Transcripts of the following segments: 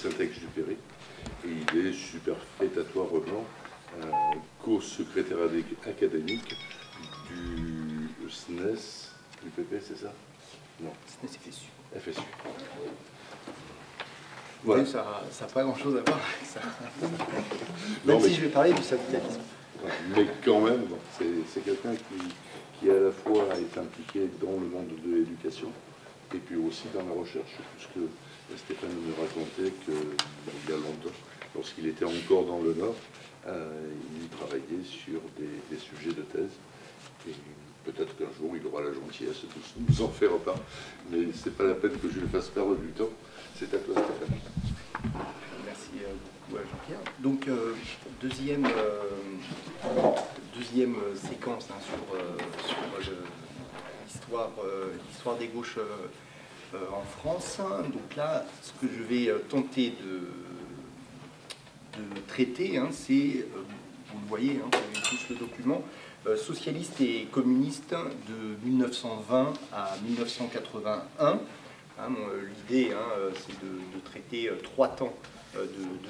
Saint-Exupéry. Et il est superfétatoirement euh, co-secrétaire académique du SNES, du PP, c'est ça? Non. SNES FSU. FSU. Voilà. ça n'a pas grand-chose à voir avec ça. Même si je vais parler du syndicalisme. Mais quand même, c'est quelqu'un qui, qui à la fois est impliqué dans le monde de l'éducation et puis aussi dans la recherche, puisque Stéphane me racontait qu'il y a longtemps, lorsqu'il était encore dans le Nord, euh, il travaillait sur des, sujets de thèse. Et peut-être qu'un jour, il aura la gentillesse de nous en faire part, mais ce n'est pas la peine que je lui fasse perdre du temps. C'est à toi, Stéphane. Merci euh, beaucoup Jean-Pierre. Donc, euh, deuxième, deuxième séquence hein, sur, sur euh, l'histoire des gauches euh, euh, en France. Donc là, ce que je vais tenter de, traiter, hein, c'est, vous le voyez, hein, vous avez tous le document, socialiste et communiste de 1920 à 1981. Hein, l'idée, c'est de, traiter trois temps de,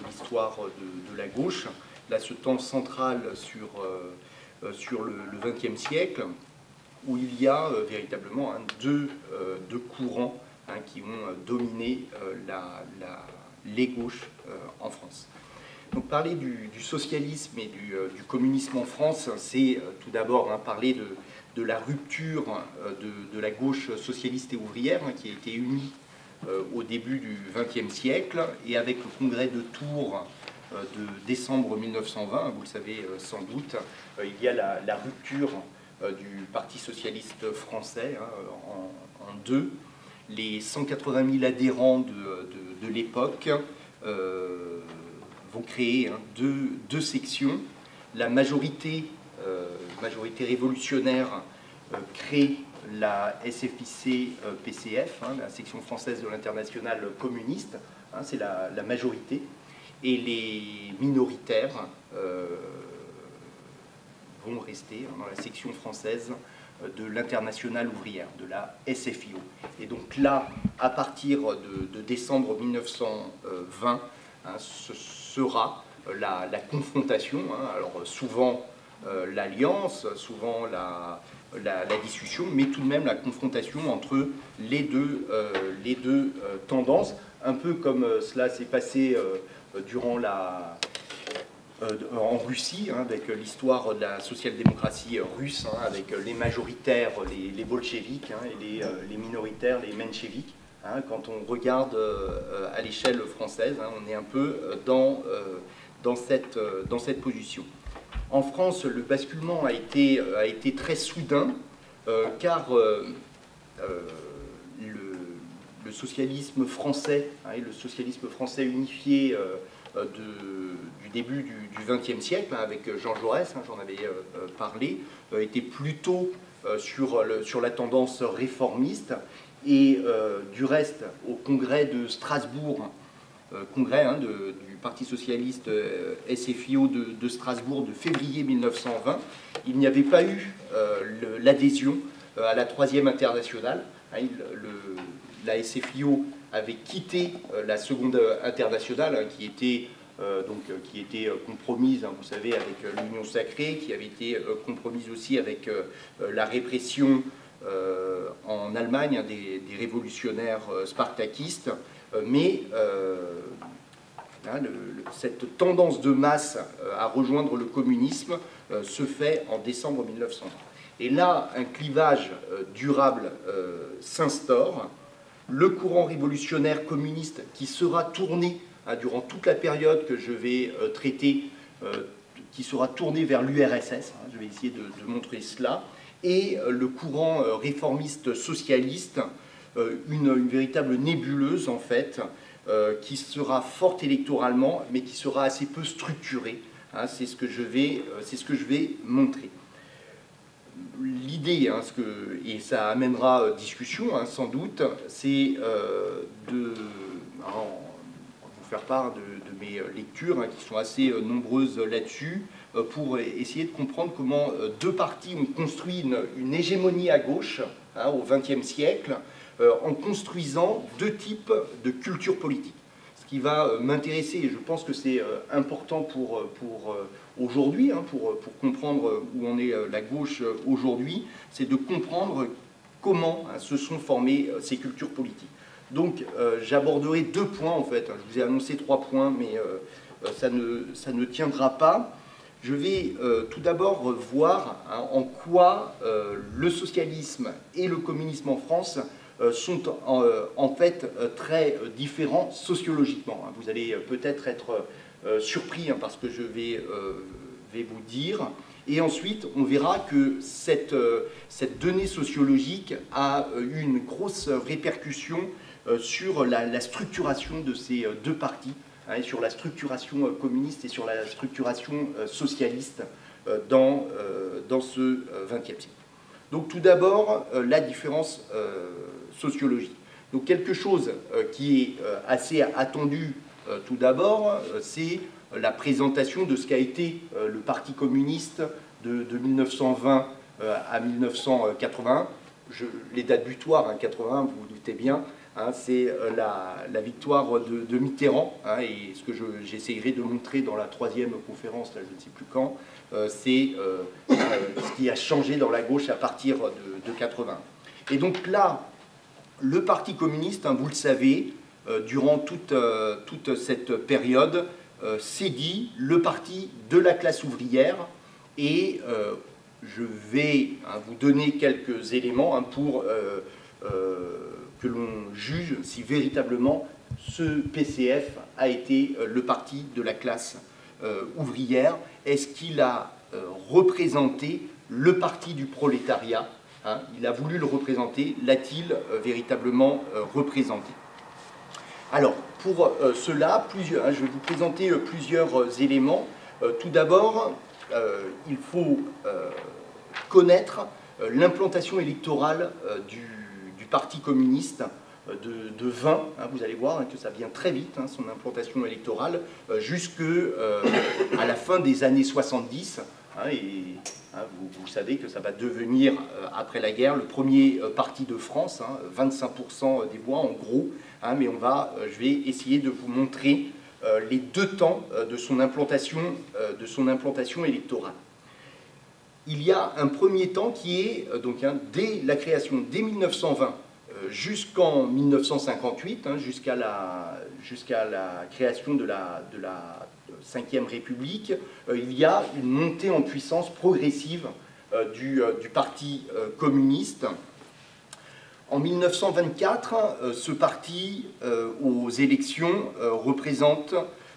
l'histoire de, la gauche. Là, ce temps central sur, sur le XXe siècle, où il y a euh, véritablement hein, euh, deux, courants hein, qui ont euh, dominé la, les gauches en France. Donc parler du, socialisme et du, communisme en France, c'est tout d'abord hein, parler de, la rupture de, la gauche socialiste et ouvrière qui a été unie au début du XXe siècle et avec le congrès de Tours de décembre 1920, vous le savez sans doute, il y a la rupture euh, du Parti socialiste français hein, en, deux. Les 180 000 adhérents de, l'époque euh, vont créer hein, deux, sections. La majorité, euh, majorité révolutionnaire crée la SFIC-PCF, hein, la section française de l'international communiste, c'est la, majorité, et les minoritaires vont rester dans la section française euh, de l'internationale ouvrière, de la SFIO. Et donc là, à partir de, décembre 1920, hein, ce sera euh, la, confrontation, hein. alors souvent euh, l'alliance, souvent la, discussion, mais tout de même la confrontation entre les deux, les deux tendances, un peu comme cela s'est passé durant la, euh, en Russie, hein, avec l'histoire de la social-démocratie russe, hein, avec les majoritaires, les, les bolcheviks, hein, et les, euh, les, minoritaires, les mencheviks. quand on regarde euh, à l'échelle française, on est un peu dans, cette, position. En France, le basculement a été, a été très soudain, car le, le, socialisme français, et le socialisme français unifié de début du XXe siècle, hein, avec Jean Jaurès, hein, j'en avais euh, euh, parlé, euh, était plutôt sur, le, sur la tendance réformiste. Et du reste, au congrès de Strasbourg, congrès hein, du Parti socialiste SFIO de, Strasbourg de février 1920, il n'y avait pas eu l'adhésion à la troisième internationale. la SFIO avait quitté la seconde internationale, qui était euh, donc, euh, qui était euh, compromise, hein, vous savez, avec l'Union sacrée, qui avait été compromise aussi avec la répression en Allemagne hein, des, révolutionnaires spartakistes. mais hein, cette tendance de masse à rejoindre le communisme se fait en décembre 1900. Et là, un clivage durable s'instaure. Le courant révolutionnaire communiste qui sera tourné Hein, durant toute la période que je vais euh, traiter, euh, qui sera tournée vers l'URSS, hein, je vais essayer de, montrer cela, et euh, le courant réformiste socialiste, une, véritable nébuleuse en fait, qui sera forte électoralement, mais qui sera assez peu structurée. Hein, c'est ce, ce que je vais montrer. L'idée, et ça amènera discussion sans doute, c'est de faire part de, mes euh, lectures, hein, qui sont assez euh, nombreuses là-dessus, euh, pour essayer de comprendre comment deux partis ont construit une, hégémonie à gauche hein, au XXe siècle, en construisant deux types de culture politique. qui va m'intéresser, et je pense que c'est important pour, pour aujourd'hui, hein, pour, pour, comprendre où en est la gauche aujourd'hui, c'est de comprendre comment hein, se sont formées ces cultures politiques. Donc j'aborderai deux points en fait, je vous ai annoncé trois points, mais ça, ne, ça ne tiendra pas. Je vais euh, tout d'abord voir hein, en quoi euh, le socialisme et le communisme en France euh, sont en, fait très différents sociologiquement. Vous allez peut-être être, surpris hein, par ce que je vais, vais, vous dire. Et ensuite, on verra que cette, cette donnée sociologique a eu une grosse répercussion sur la, structuration de ces deux partis Hein, sur la structuration euh, communiste et sur la structuration euh, socialiste euh, dans, dans ce XXe siècle. Donc tout d'abord, la différence sociologique. Donc quelque chose qui est assez attendu tout d'abord, c'est la présentation de ce qu'a été le Parti communiste de, 1920 à 1980. Je, les dates butoirs, hein, 80, vous vous doutez bien, Hein, c'est euh, la, victoire de, Mitterrand, hein, et ce que j'essayerai de montrer dans la troisième conférence, là, je ne sais plus quand, euh, c'est euh, ce qui a changé dans la gauche à partir de, 80. Et donc là, le Parti communiste, hein, vous le savez, durant toute, toute, cette période, s'est dit le parti de la classe ouvrière, et je vais vous donner quelques éléments pour que l'on juge si véritablement ce PCF a été euh, le parti de la classe euh, ouvrière. Est-ce qu'il a euh, représenté le parti du prolétariat hein? Il a voulu le représenter. L'a-t-il véritablement représenté? Alors, pour cela, plusieurs, hein, je vais vous présenter plusieurs éléments. tout d'abord, il faut connaître l'implantation électorale du Parti communiste euh, de, 20, hein, vous allez voir hein, que ça vient très vite, son implantation électorale, euh, jusqu'à euh, la fin des années 70. Et vous, savez que ça va devenir, après la guerre, le premier parti de France, 25% des voix en gros. mais on va, je vais essayer de vous montrer les deux temps de son implantation, de son implantation électorale il y a un premier temps qui est, euh, donc, hein, dès la création, dès 1920 euh, jusqu'en 1958, hein, jusqu'à la, création de la Ve République, euh, il y a une montée en puissance progressive du, du, Parti communiste. En 1924, ce parti, aux élections, représente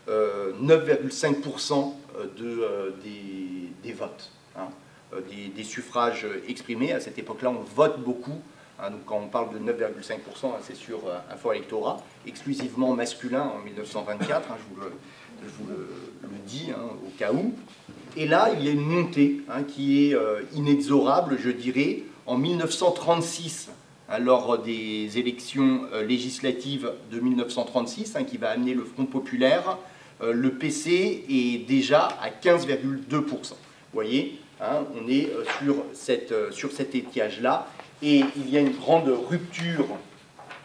9,5% de, des, des, votes. Hein. Euh, des, suffrages exprimés. À cette époque-là, on vote beaucoup. Hein, donc quand on parle de 9,5%, hein, c'est sur euh, un fort électorat, exclusivement masculin en 1924, hein, je vous le, dis au cas où. Et là, il y a une montée qui est euh, inexorable, je dirais. En 1936, lors des élections législatives de 1936, qui va amener le Front populaire, le PC est déjà à 15,2%. Vous voyez, Hein, on est euh, sur, euh, sur cet étiage-là. Et il y a une grande rupture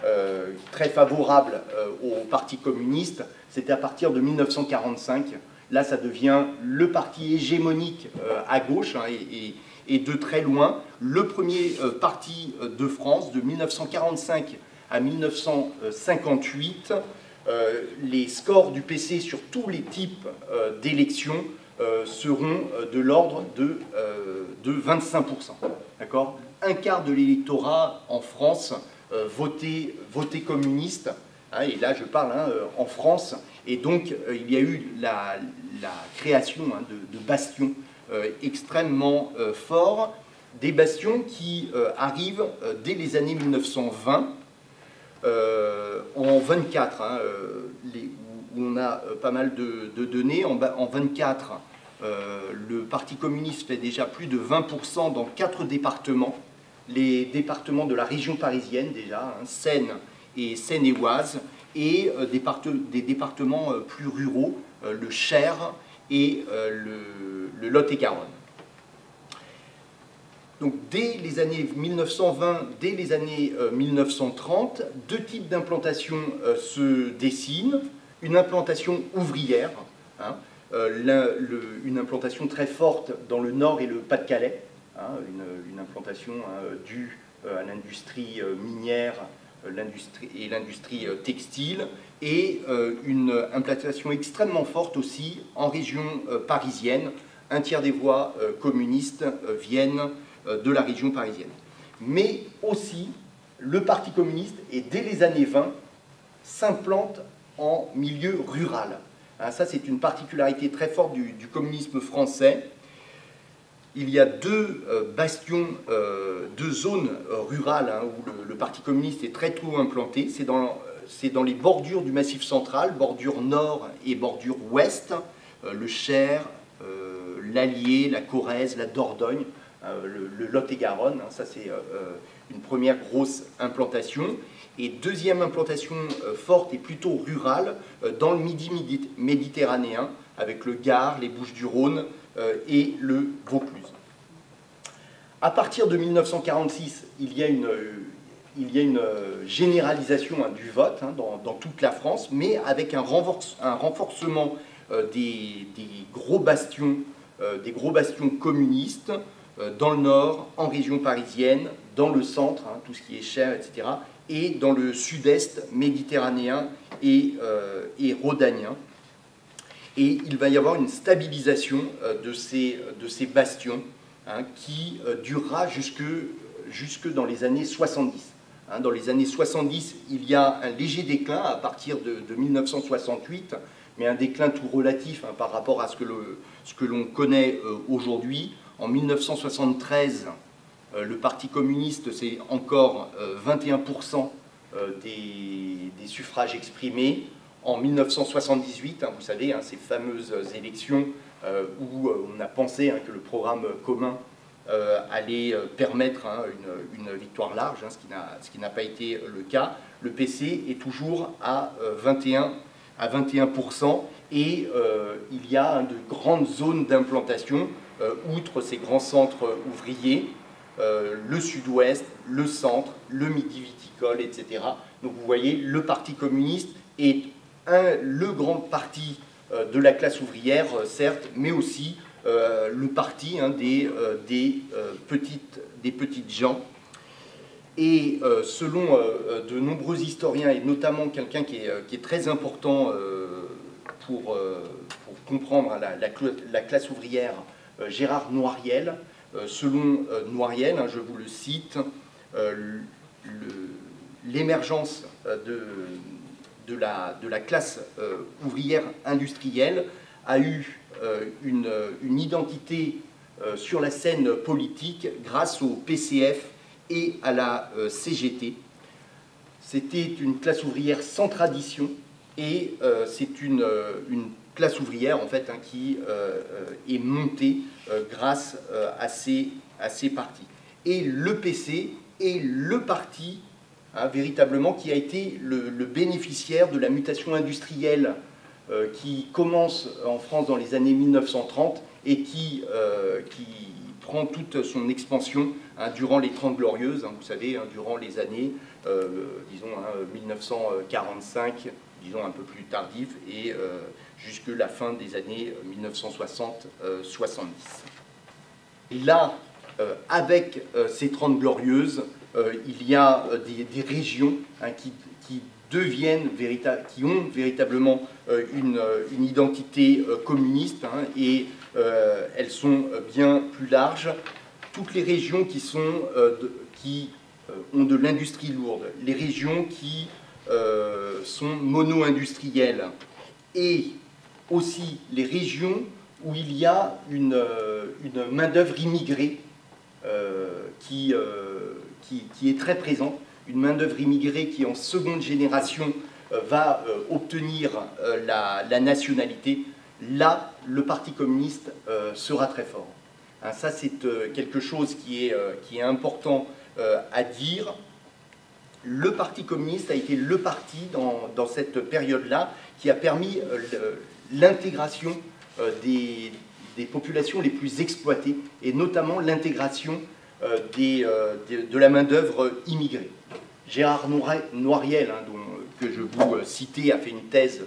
euh, très favorable au Parti communiste. C'était à partir de 1945. Là, ça devient le parti hégémonique à gauche hein, et, de très loin. Le premier parti de France de 1945 à 1958. les scores du PC sur tous les types d'élections euh, seront euh, de l'ordre de, euh, de 25%. D'accord? Un quart de l'électorat en France voté, voté communiste. Hein, et là, je parle hein, en France. Et donc, il y a eu la, création hein, de, bastions extrêmement forts, des bastions qui arrivent dès les années 1920. en 24, les, où on a pas mal de, données, en, en 24, euh, le Parti communiste fait déjà plus de 20% dans quatre départements, les départements de la région parisienne déjà, hein, Seine et Seine-et-Oise, et euh, des, départements euh, plus ruraux, le Cher et le, Lot-et-Garonne. Donc dès les années 1920, dès les années 1930, deux types d'implantation se dessinent. une implantation ouvrière, hein, euh, une implantation très forte dans le nord et le Pas-de-Calais, hein, une, implantation hein, due à l'industrie minière et l'industrie textile, et une implantation extrêmement forte aussi en région parisienne. Un tiers des voix communistes viennent de la région parisienne. Mais aussi, le Parti communiste, dès les années 20, s'implante en milieu rural. Hein, ça, c'est une particularité très forte du, communisme français. Il y a deux euh, bastions, euh, deux zones euh, rurales hein, où le, Parti communiste est très tôt implanté. C'est dans, les bordures du Massif central, bordure nord et bordure ouest, le Cher, l'Allier, la Corrèze, la Dordogne, le, Lot-et-Garonne. Hein, ça, c'est une première grosse implantation. Et deuxième implantation forte et plutôt rurale dans le midi méditerranéen, avec le Gard, les Bouches-du-Rhône et le Vaucluse. À partir de 1946, il y a une, a une généralisation hein, du vote hein, dans, toute la France, mais avec un, un renforcement des, gros bastions, des gros bastions communistes dans le nord, en région parisienne, dans le centre, hein, tout ce qui est cher, etc., et dans le sud-est méditerranéen et, euh, et, rhodanien. Et il va y avoir une stabilisation euh, de, ces, de ces bastions hein, qui euh, durera jusque, jusque dans les années 70. Hein, dans les années 70, il y a un léger déclin à partir de, 1968, mais un déclin tout relatif hein, par rapport à ce que l'on connaît aujourd'hui. En 1973, euh, le Parti communiste, c'est encore 21% euh, euh, des, suffrages exprimés. En 1978, hein, vous savez, hein, ces fameuses élections où on a pensé hein, que le programme commun allait permettre une, victoire large, ce qui n'a pas été le cas. Le PC est toujours à 21%, à 21% et il y a de grandes zones d'implantation, outre ces grands centres ouvriers, euh, le sud-ouest, le centre, le midi viticole, etc. Donc vous voyez, le Parti communiste est le grand parti euh, de la classe ouvrière, euh, certes, mais aussi le parti hein, des, petites, des petites gens. Et selon de nombreux historiens, et notamment quelqu'un qui, est, très important pour, comprendre la, la, classe ouvrière, Gérard Noiriel, euh, selon euh, Noiriel, hein, je vous le cite, euh, l'émergence de, la, classe ouvrière industrielle a eu une, identité sur la scène politique grâce au PCF et à la CGT. C'était une classe ouvrière sans tradition et c'est une, classe ouvrière en fait hein, qui est montée euh, grâce euh, à ces, à ces partis. Et le PC est le parti hein, véritablement qui a été le, bénéficiaire de la mutation industrielle euh, qui commence en France dans les années 1930 et qui, qui prend toute son expansion hein, durant les Trente Glorieuses, vous savez, durant les années, disons, 1945, disons un peu plus tardif, et jusque la fin des années 1960-70. Là, euh, avec euh, ces Trente Glorieuses, euh, il y a des, régions hein, qui, deviennent, qui ont véritablement une, identité communiste hein, et elles sont bien plus larges. Toutes les régions qui, sont, qui ont de l'industrie lourde, les régions qui sont mono-industrielles et aussi les régions où il y a une, euh, une main-d'œuvre immigrée euh, qui, euh, qui, est très présente, une main-d'œuvre immigrée qui, en seconde génération, va obtenir la, la, nationalité. Là, le Parti communiste sera très fort. Hein, ça, c'est quelque chose qui est, important à dire. Le Parti communiste a été le parti dans, cette période-là qui a permis l'intégration euh, des, populations les plus exploitées, et notamment l'intégration euh, euh, de, la main-d'œuvre immigrée. Gérard Noiriel, hein, dont, que je vous citais, a fait une thèse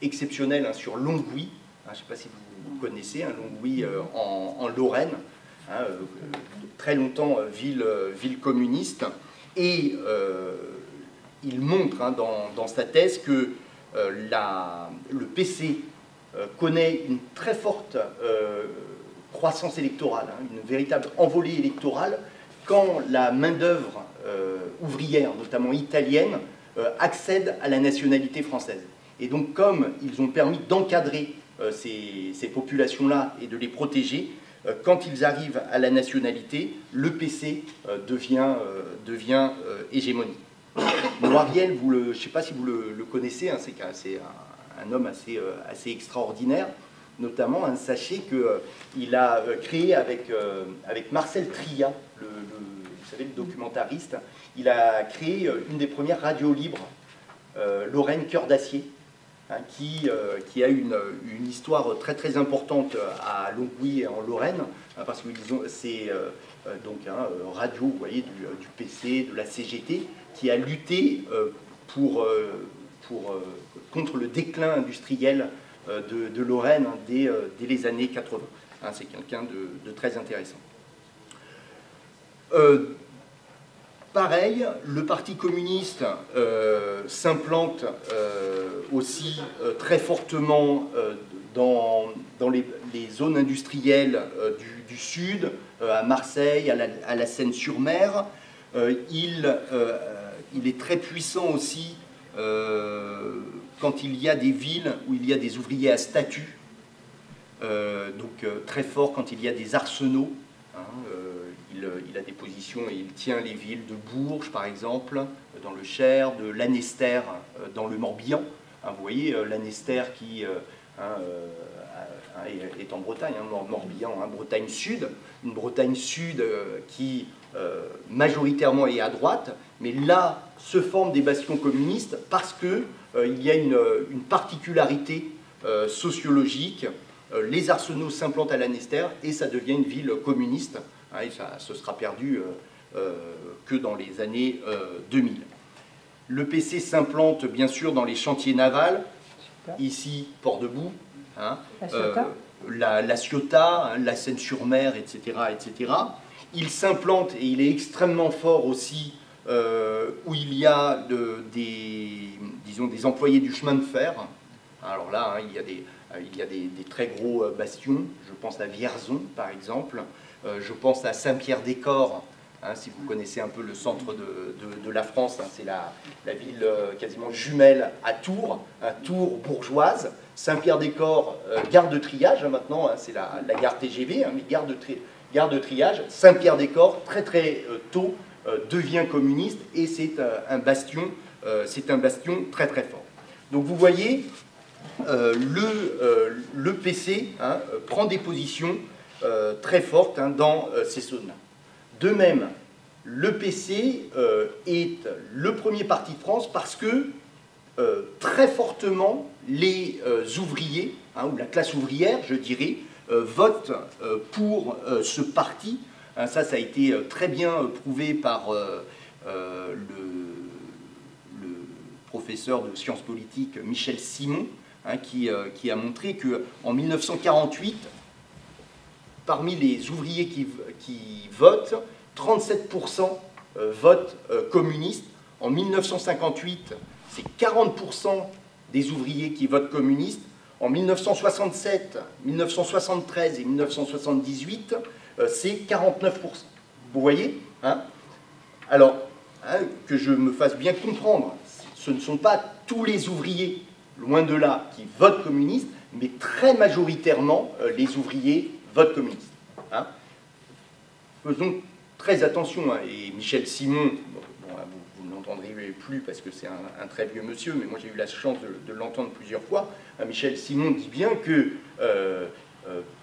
exceptionnel hein, sur Longwy. Hein, je ne sais pas si vous connaissez, Longwy en, Lorraine, très longtemps ville, communiste. Et il montre dans, sa thèse que le PC connaît une très forte croissance électorale, hein, une véritable envolée électorale, quand la main-d'œuvre euh, ouvrière, notamment italienne, euh, accède à la nationalité française. Et donc, comme ils ont permis d'encadrer euh, ces, populations-là et de les protéger, quand ils arrivent à la nationalité, le PC devient, devient hégémonique. Noiriel, vous je ne sais pas si vous le, connaissez, hein, c'est un, homme assez extraordinaire notamment, hein, sachez qu'il euh, a euh, créé avec, euh, avec Marcel Tria, le, vous savez, le documentariste, il a créé une des premières radios libres, Lorraine Cœur d'Acier, hein, qui, a une, histoire très très importante à Longwy et en Lorraine, hein, parce que c'est donc un radio, vous du, PC, de la CGT, qui a lutté contre le déclin industriel euh, de, Lorraine hein, euh, dès, les années 80. Hein, c'est quelqu'un de, très intéressant. Euh, pareil, le Parti communiste s'implante aussi très fortement dans, les, zones industrielles du, Sud, à Marseille, à la, Seine-sur-Mer. il, il, est très puissant aussi quand il y a des villes où il y a des ouvriers à statut, euh, donc euh, très fort quand il y a des arsenaux. Hein, euh, il, a des positions et il tient les villes de Bourges, par exemple, dans le Cher, de Lanester, dans le Morbihan. Hein, vous voyez, Lanester qui hein, est en Bretagne, Morbihan, Bretagne Sud, une Bretagne Sud qui majoritairement est à droite, mais là se forment des bastions communistes parce que il y a une, particularité euh, sociologique. Euh, les arsenaux s'implantent à Lanester et ça devient une ville communiste. Hein, et ça se sera perdu que dans les années 2000. Le PC s'implante bien sûr dans les chantiers navals, ici Port-de-Bout, hein, la, la, Ciotat, hein, la Seine-sur-Mer, etc., etc. Il s'implante et il est extrêmement fort aussi euh, où il y a des, employés du chemin de fer. Alors là, hein, il y a, des, euh, très gros euh, bastions. Je pense à Vierzon, par exemple. je pense à Saint-Pierre-des-Corps, hein, si vous connaissez un peu le centre de, la France. Hein, c'est la, ville quasiment jumelle à Tours, à Tours bourgeoise. Saint-Pierre-des-Corps, gare de triage maintenant, c'est la, gare TGV, mais gare de, gare de triage. Saint-Pierre-des-Corps, très très tôt, euh, devient communiste et c'est euh, un bastion, euh, c'est un bastion très très fort. Donc vous voyez, le, le, PC hein, prend des positions très fortes hein, dans ces zones-là. De même, le PC est le premier parti de France parce que très fortement les ouvriers, hein, ou la classe ouvrière, je dirais, votent pour ce parti Hein, ça, ça a été euh, très bien euh, prouvé par euh, le, professeur de sciences politiques Michel Simon, hein, qui, a montré qu'en 1948, parmi les ouvriers qui, votent, 37% votent communistes. En 1958, c'est 40% des ouvriers qui votent communistes. En 1967, 1973 et 1978, euh, c'est 49%. Vous voyez hein? Alors, hein, que je me fasse bien comprendre, ce ne sont pas tous les ouvriers, loin de là, qui votent communiste, mais très majoritairement, euh, les ouvriers votent communiste. Hein? Faisons très attention, et Michel Simon, vous, ne l'entendrez plus parce que c'est un, très vieux monsieur, mais moi j'ai eu la chance de, l'entendre plusieurs fois. Michel Simon dit bien que euh,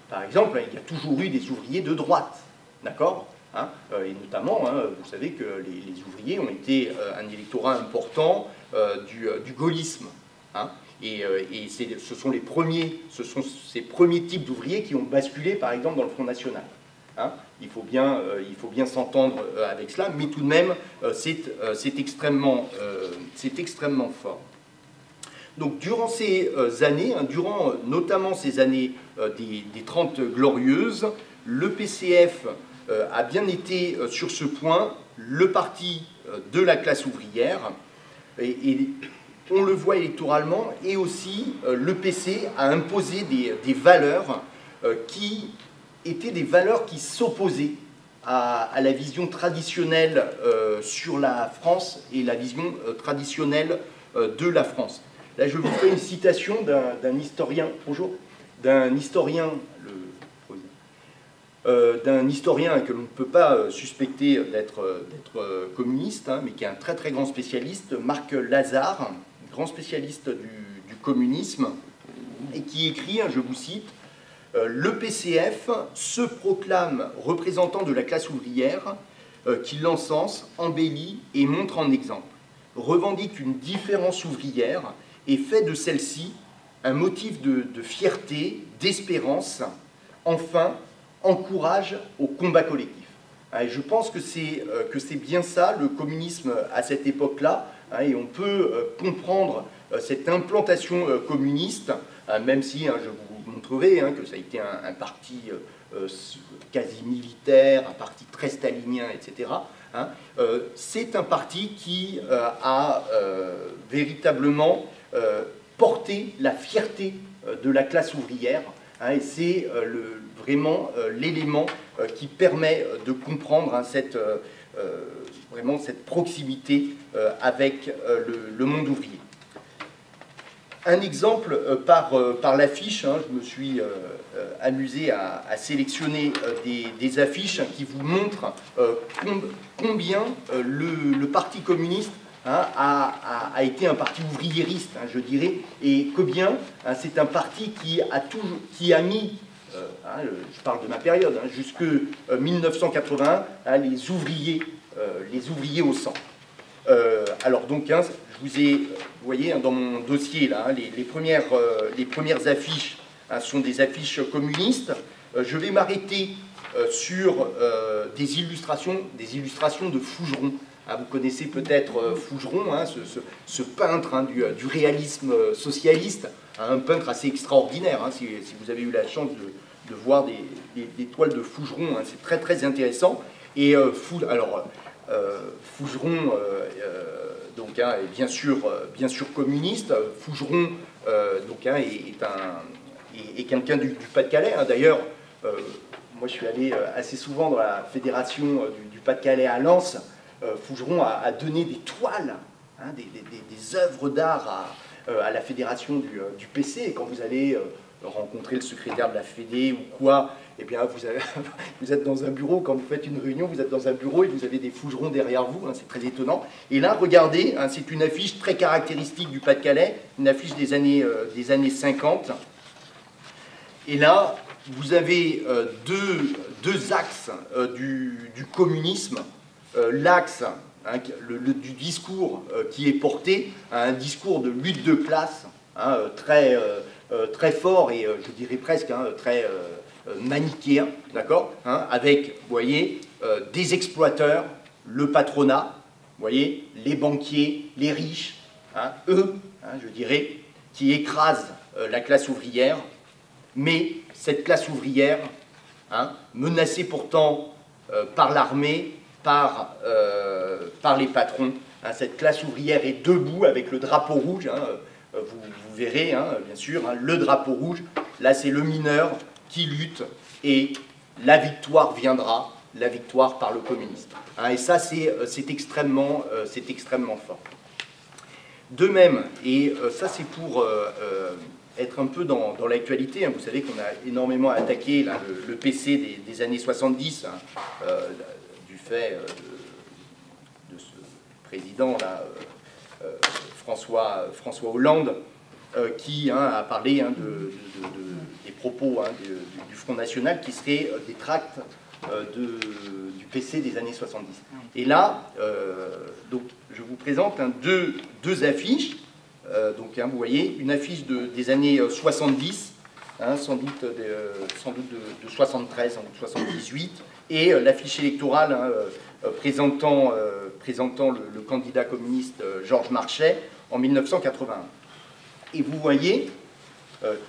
par exemple, il y a toujours eu des ouvriers de droite, d'accord hein, euh, Et notamment, hein, vous savez que les, ouvriers ont été euh, un électorat important euh, du, gaullisme. Hein. et, ce sont les premiers, ce sont ces premiers types d'ouvriers qui ont basculé, par exemple, dans le Front National. il faut bien, bien s'entendre avec cela, mais tout de même, c'est extrêmement fort. Donc durant ces années, hein, durant notamment ces années des, des 30 glorieuses, le PCF a bien été sur ce point le parti de la classe ouvrière. Et, on le voit électoralement, et aussi le PC a imposé des, valeurs qui étaient des valeurs qui s'opposaient à, la vision traditionnelle euh, sur la France et la vision euh, traditionnelle euh, de la France. Là, je vous fais une citation d'un historien, bonjour, d'un historien, d'un historien que l'on ne peut pas suspecter d'être communiste, hein, mais qui est un très très grand spécialiste, Marc Lazare, grand spécialiste du, communisme, et qui écrit, hein, je vous cite, euh, le PCF se proclame représentant de la classe ouvrière euh, qui l'encense, embellit et montre en exemple, revendique une différence ouvrière et fait de celle-ci un motif de, fierté, d'espérance, enfin encourage au combat collectif. Hein, et je pense que c'est euh, bien ça, le communisme à cette époque-là, hein, et on peut comprendre cette implantation communiste, même si, hein, je vous montrerai hein, que ça a été un, parti euh, euh, quasi militaire, un parti très stalinien, etc. Hein. Euh, c'est un parti qui a véritablement porté la fierté de la classe ouvrière, hein, c'est vraiment l'élément qui permet de comprendre cette, vraiment cette proximité avec le monde ouvrier. Un exemple euh, par, euh, l'affiche, hein, je me suis euh, amusé à, sélectionner des, affiches qui vous montrent combien le, Parti communiste hein, a, été un parti ouvriériste, hein, je dirais, et combien c'est un parti qui a, qui a mis, je parle de ma période, jusque 1981, les, ouvriers, les ouvriers au centre. alors donc, je vous ai, vous voyez, hein, dans mon dossier, là, hein, les, premières, euh, les premières affiches hein, sont des affiches communistes. Euh, je vais m'arrêter euh, sur des, illustrations, des illustrations de Fougeron. Vous connaissez peut-être Fougeron, ce, peintre du, du, réalisme socialiste, un peintre assez extraordinaire. Si, vous avez eu la chance de, voir des, toiles de Fougeron, c'est très très intéressant. Et alors, Fougeron donc, hein, est bien sûr, euh, bien sûr communiste. Fougeron euh, donc, hein, est, un, quelqu'un du, Pas-de-Calais. Hein. D'ailleurs, euh, moi je suis allé assez souvent dans la fédération du, Pas-de-Calais à Lens. Fougeron a, donné des toiles, des, des, œuvres d'art à, la fédération du, du, PC. Et quand vous allez rencontrer le secrétaire de la Fédé ou quoi, eh bien, vous, êtes dans un bureau, quand vous faites une réunion, vous êtes dans un bureau et vous avez des fougerons derrière vous, hein, c'est très étonnant. Et là, regardez, hein, c'est une affiche très caractéristique du Pas-de-Calais, une affiche des années, euh, des années 50. Et là, vous avez euh, deux, deux, axes euh, du, communisme. L'axe hein, du discours qui est porté, un discours de lutte de classe, très, très fort et je dirais presque très euh, manichéen, d'accord hein, Avec, vous voyez, euh, des exploiteurs, le patronat, vous voyez, les banquiers, les riches, hein, eux, hein, je dirais, qui écrasent euh, la classe ouvrière, mais cette classe ouvrière, menacée pourtant par l'armée, par, par les patrons, cette classe ouvrière est debout avec le drapeau rouge, vous, vous, verrez, bien sûr, le drapeau rouge, là c'est le mineur, qui lutte et la victoire viendra, la victoire par le communiste. Hein, et ça, c'est euh, extrêmement, euh, extrêmement fort. De même, et euh, ça c'est pour être un peu dans, l'actualité, hein, vous savez qu'on a énormément attaqué le, PC des, années 70, hein, fait de, ce président là, François, François Hollande, qui a parlé de propos hein, du, Front National qui seraient euh, des tracts euh, du PC des années 70. Et là, euh, donc, je vous présente deux, deux, affiches. donc, hein, vous voyez, une affiche de, des années 70, hein, sans doute, de, sans doute de, 73 ou 78, et l'affiche électorale présentant, présentant le, le, candidat communiste Georges Marchais en 1981. Et vous voyez,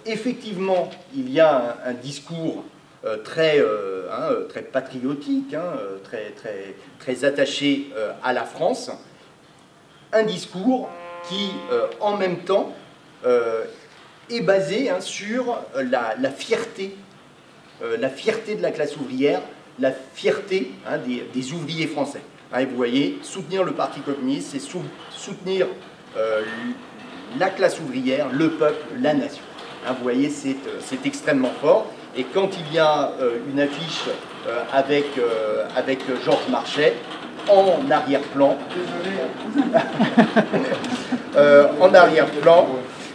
effectivement, il y a un, discours très, hein, très patriotique, hein, très, très, très attaché à la France, un discours qui, en même temps, est basé hein, sur la, fierté, la fierté de la classe ouvrière, la fierté hein, des, ouvriers français. Hein, vous voyez, soutenir le Parti communiste, c'est soutenir euh, la classe ouvrière, le peuple, la nation. Hein, vous voyez, c'est euh, extrêmement fort. Et quand il y a euh, une affiche avec, avec Georges Marchais, en arrière-plan, en arrière-plan,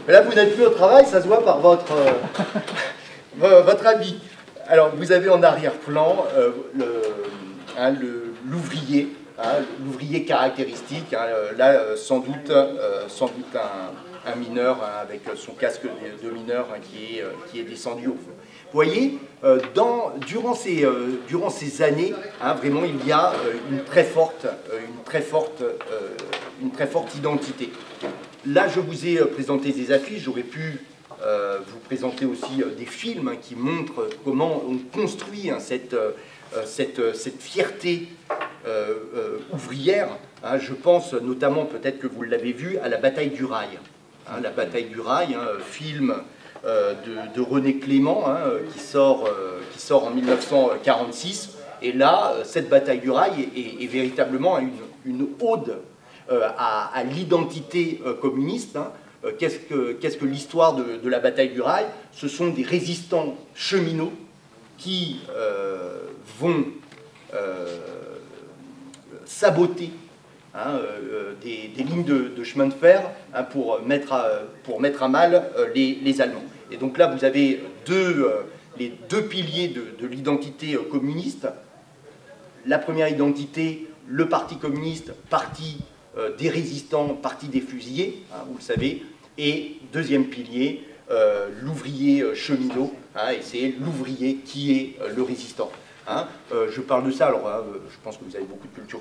là vous n'êtes plus au travail, ça se voit par votre, votre habit. Alors, vous avez en arrière-plan euh, hein, l'ouvrier, hein, l'ouvrier caractéristique, hein, euh, là, euh, sans doute, sans doute un, mineur avec son casque de, mineur qui, est, descendu au fond. Vous voyez, durant, ces, durant ces années, vraiment, il y a une très forte, une très forte, une très forte identité. Là, je vous ai présenté des affiches, j'aurais pu vous présenter aussi euh, des films hein, qui montrent comment on construit hein, cette, euh, cette, cette, fierté ouvrière. Hein. je pense notamment, peut-être que vous l'avez vu, à la bataille du rail. la bataille du rail, film de, René Clément qui, sort, qui sort en 1946. Et là, cette bataille du rail est, véritablement une, ode à, l'identité communiste. Euh, qu'est-ce que, l'histoire de, la bataille du rail? Ce sont des résistants cheminots qui euh, vont euh, saboter hein, des, lignes de, chemin de fer hein, pour, mettre à, mal les, Allemands. Et donc là, vous avez les deux piliers de, l'identité communiste. La première identité, le Parti communiste, parti des résistants, parti des fusillés, hein, vous le savez, et deuxième pilier, euh, l'ouvrier euh, cheminot, hein, et c'est l'ouvrier qui est euh, le résistant. Hein. je parle de ça, alors hein, je pense que vous avez beaucoup de culture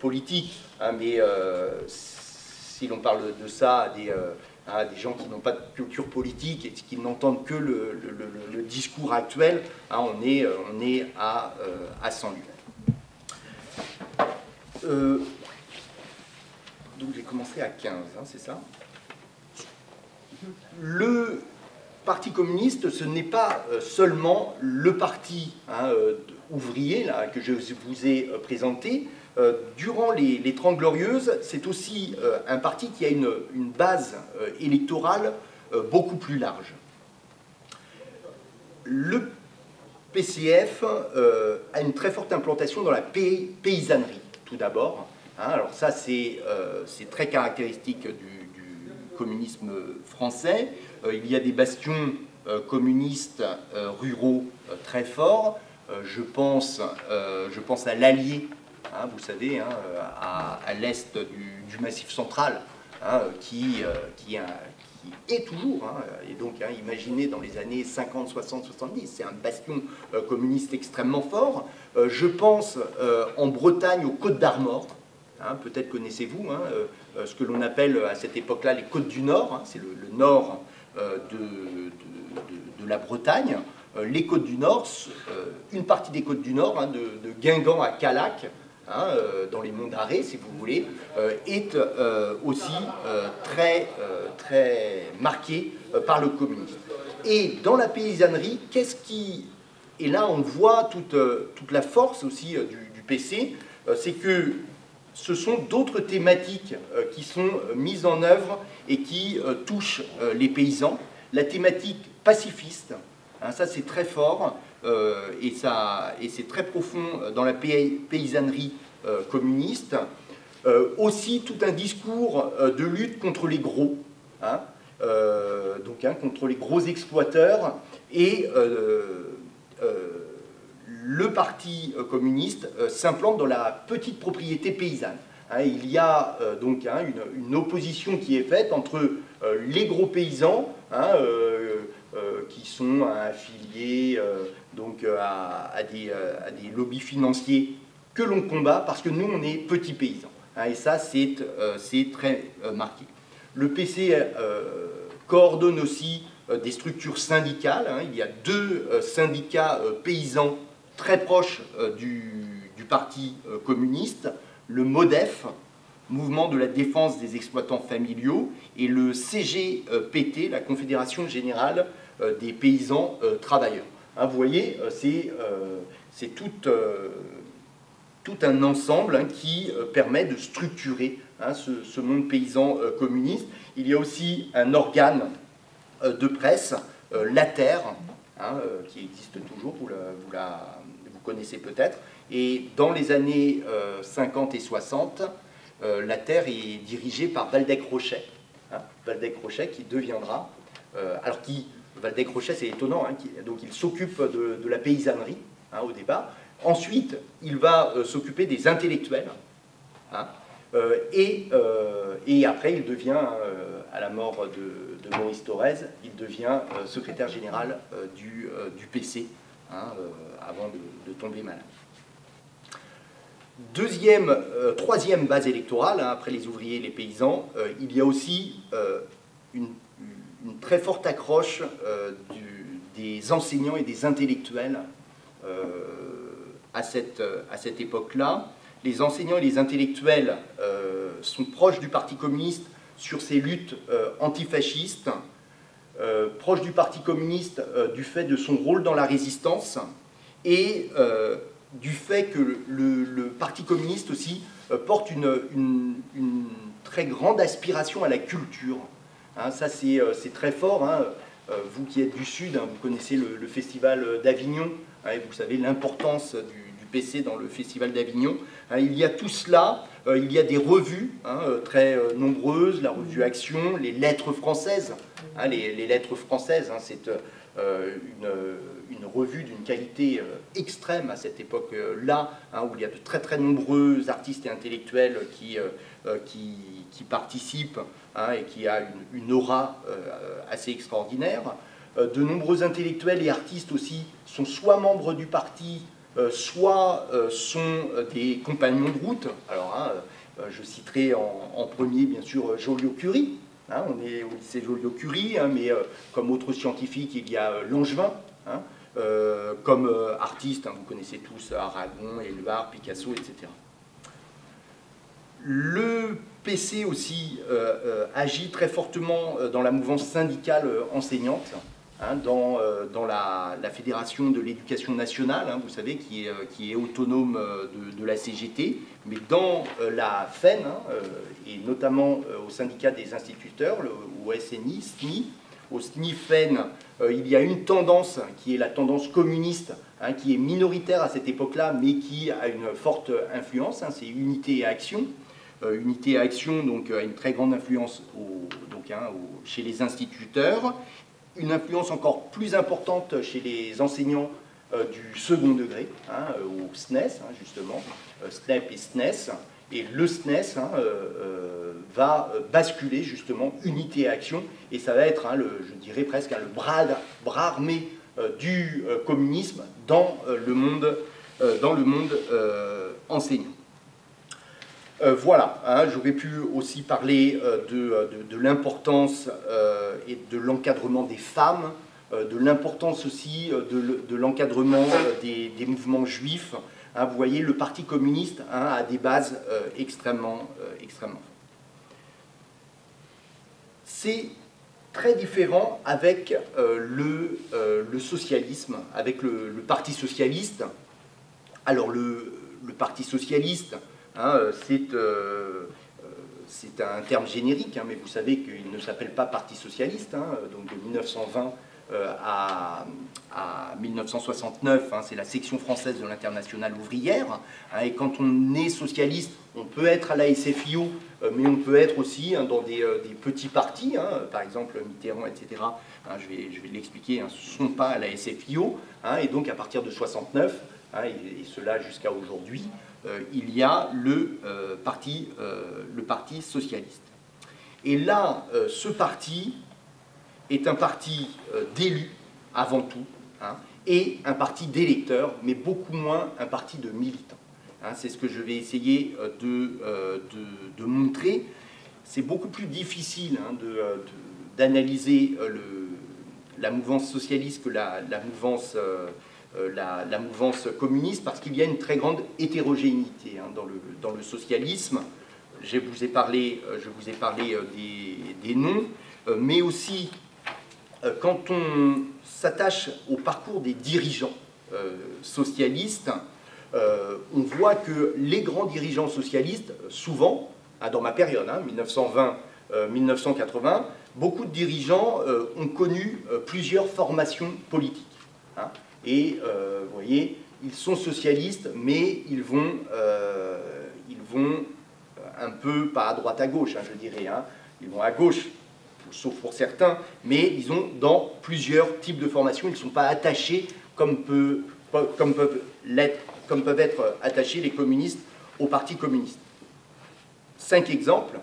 politique, mais si l'on parle de ça à des, gens qui n'ont pas de culture politique et qui n'entendent que le, discours actuel, on, est, on est à, à 100 lieues. donc j'ai commencé à 15, c'est ça? Le Parti communiste, ce n'est pas euh, seulement le parti hein, euh, ouvrier que je vous ai euh, présenté. durant les, les Trente Glorieuses, c'est aussi un parti qui a une, base électorale beaucoup plus large. Le PCF a une très forte implantation dans la paysannerie, tout d'abord. Hein. alors ça, c'est très caractéristique du, communisme Euh, il y a des bastions euh, communistes euh, ruraux très forts. je, pense, je pense à l'Allier, hein, vous savez, hein, à, l'est du, Massif central, hein, qui, qui, est toujours, et donc imaginez dans les années 50, 60, 70, c'est un bastion communiste extrêmement fort. je pense en Bretagne aux Côtes d'Armor, peut-être connaissez-vous, euh, ce que l'on appelle à cette époque-là les côtes du Nord, hein, c'est le, nord euh, de, la Bretagne. Euh, les côtes du Nord, une partie des côtes du Nord, hein, de, Guingamp à Calac, hein, dans les monts d'Arrée, si vous voulez, est aussi très, très marquée par le communisme. Et dans la paysannerie, qu'est-ce qui... Et là, on voit toute, toute la force aussi du PC, c'est que ce sont d'autres thématiques euh, qui sont euh, mises en œuvre et qui euh, touchent les paysans. La thématique pacifiste, hein, ça c'est très fort et, et c'est très profond dans la paysannerie communiste. aussi tout un discours de lutte contre les gros, hein, donc hein, contre les gros exploiteurs et le Parti euh, communiste euh, s'implante dans la petite propriété paysanne. Hein, il y a euh, donc hein, une, opposition qui est faite entre les gros paysans, hein, qui sont affiliés donc, à, des, lobbies financiers que l'on combat parce que nous, on est petits paysans. et ça, c'est très marqué. Le PC coordonne aussi des structures syndicales. Il y a deux syndicats paysans très proches du, du Parti communiste, le MODEF, Mouvement de la défense des exploitants familiaux, et le CGPT, la Confédération générale des paysans travailleurs. Hein, vous voyez, c'est tout un ensemble hein, qui euh, permet de structurer hein, ce, monde paysan euh, communiste. Il y a aussi un organe euh, de presse, la Terre, qui existe toujours, vous, vous, connaissez peut-être. Et dans les années 50 et 60, la Terre est dirigée par Valdec Rochet. Valdec Rochet qui deviendra, alors qui, Valdec Rochet c'est étonnant, donc il s'occupe de, la paysannerie au départ, Ensuite, il va euh, s'occuper des intellectuels. Hein, euh, euh, et, après, il devient, à la mort de, Maurice Thorez, il devient secrétaire général du, PC, hein, avant de, tomber malade. Deuxième, troisième base électorale, hein, après les ouvriers et les paysans, il y a aussi une, très forte accroche des enseignants et des intellectuels à cette, euh, époque-là. Les enseignants et les intellectuels euh, sont proches du Parti communiste sur ses luttes euh, antifascistes, proches du Parti communiste du fait de son rôle dans la résistance et du fait que le, Parti communiste aussi porte une, très grande aspiration à la culture. Hein, ça, c'est très fort. Hein. Vous qui êtes du Sud, hein, vous connaissez le, festival d'Avignon, et vous savez l'importance du, PC dans le Festival d'Avignon. Il y a tout cela, euh, il y a des revues euh, très euh, nombreuses, la revue Action, les lettres françaises. Hein, les, lettres françaises, c'est une, revue d'une qualité extrême à cette époque-là, où il y a de très très nombreux artistes et intellectuels qui, participent et qui a une, aura assez extraordinaire. De nombreux intellectuels et artistes aussi sont soit membres du parti, euh, soit euh, sont euh, des compagnons de route. Alors, hein, je citerai en, premier, bien sûr, Joliot-Curie. Hein, on est au lycée Joliot-Curie, hein, mais comme autre scientifique, il y a Langevin. comme artiste, vous connaissez tous Aragon, Éluard, Picasso, etc. Le PC aussi agit très fortement dans la mouvance syndicale enseignante. Hein, dans, euh, la, Fédération de l'éducation nationale, hein, vous savez, qui est, euh, autonome euh, de, la CGT, mais dans la FEN, hein, et notamment au syndicat des instituteurs, au SNI, SNI, au SNI-FEN, il y a une tendance qui est la tendance communiste, qui est minoritaire à cette époque-là, mais qui a une forte influence, c'est Unité et Action. Unité et Action donc, a une très grande influence chez les instituteurs une influence encore plus importante chez les enseignants euh, du second degré, hein, euh, au SNES, hein, justement, euh, SNEP et SNES. Et le SNES hein, va basculer justement unité et action, et ça va être, le, je dirais presque, le bras, bras armé du communisme dans le monde, dans le monde enseignant. Euh, voilà, hein, j'aurais pu aussi parler euh, euh, de, l'importance et de l'encadrement des femmes, de l'importance aussi de, l'encadrement des, mouvements juifs. Hein, vous voyez, le Parti communiste hein, a des bases extrêmement, extrêmement. C'est très différent avec le, socialisme, avec le, Parti socialiste. Alors le Parti socialiste, Hein, euh, euh, euh, c'est un terme générique, hein, mais vous savez qu'il ne s'appelle pas Parti socialiste. Hein, donc de 1920 à, 1969, c'est la section française de l'internationale ouvrière. et quand on est socialiste, on peut être à la SFIO, mais on peut être aussi dans des, petits partis, par exemple Mitterrand, etc. je vais, je vais l'expliquer, ne sont pas à la SFIO. et donc à partir de 69, et, cela jusqu'à aujourd'hui, il y a le, euh, parti, euh, le parti socialiste. Et là, ce parti est un parti d'élus avant tout, hein, et un parti d'électeurs, mais beaucoup moins un parti de militants. Hein. C'est ce que je vais essayer de, de, montrer. C'est beaucoup plus difficile hein, d'analyser la mouvance socialiste que la, mouvance, la, mouvance communiste, parce qu'il y a une très grande hétérogénéité hein, dans, le, socialisme. Je vous ai parlé, je vous ai parlé des, des noms, mais aussi quand on s'attache au parcours des dirigeants socialistes, euh, on voit que les grands dirigeants socialistes, souvent, hein, dans ma période, 1920-1980, hein, euh, beaucoup de dirigeants euh, ont connu plusieurs formations politiques. Hein. Et vous voyez, ils sont socialistes, mais ils vont, ils vont un peu, pas à droite à gauche, je dirais, ils vont à gauche, sauf pour certains, mais ils ont dans plusieurs types de formations, ils ne sont pas attachés comme, peuvent comme peuvent être attachés les communistes au Parti communiste. Cinq exemples.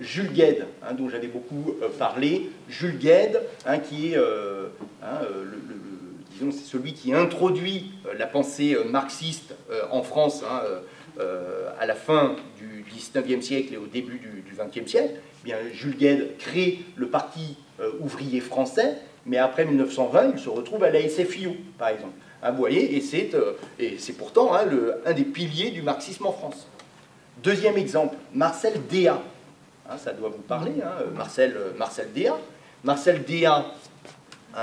Jules Gued, hein, dont j'avais beaucoup euh, parlé. Jules Gued, hein, qui est euh, hein, euh, c'est celui qui introduit la pensée marxiste en France à la fin du 19e siècle et au début du, 20e siècle. Eh bien, Jules Gued crée le Parti ouvrier français, mais après 1920, il se retrouve à la SFIO, par exemple. Hein, vous voyez, et c'est euh, pourtant hein, un des piliers du marxisme en France. Deuxième exemple, Marcel Déa. Hein, ça doit vous parler, Marcel, euh, Marcel Déa. Marcel Déa,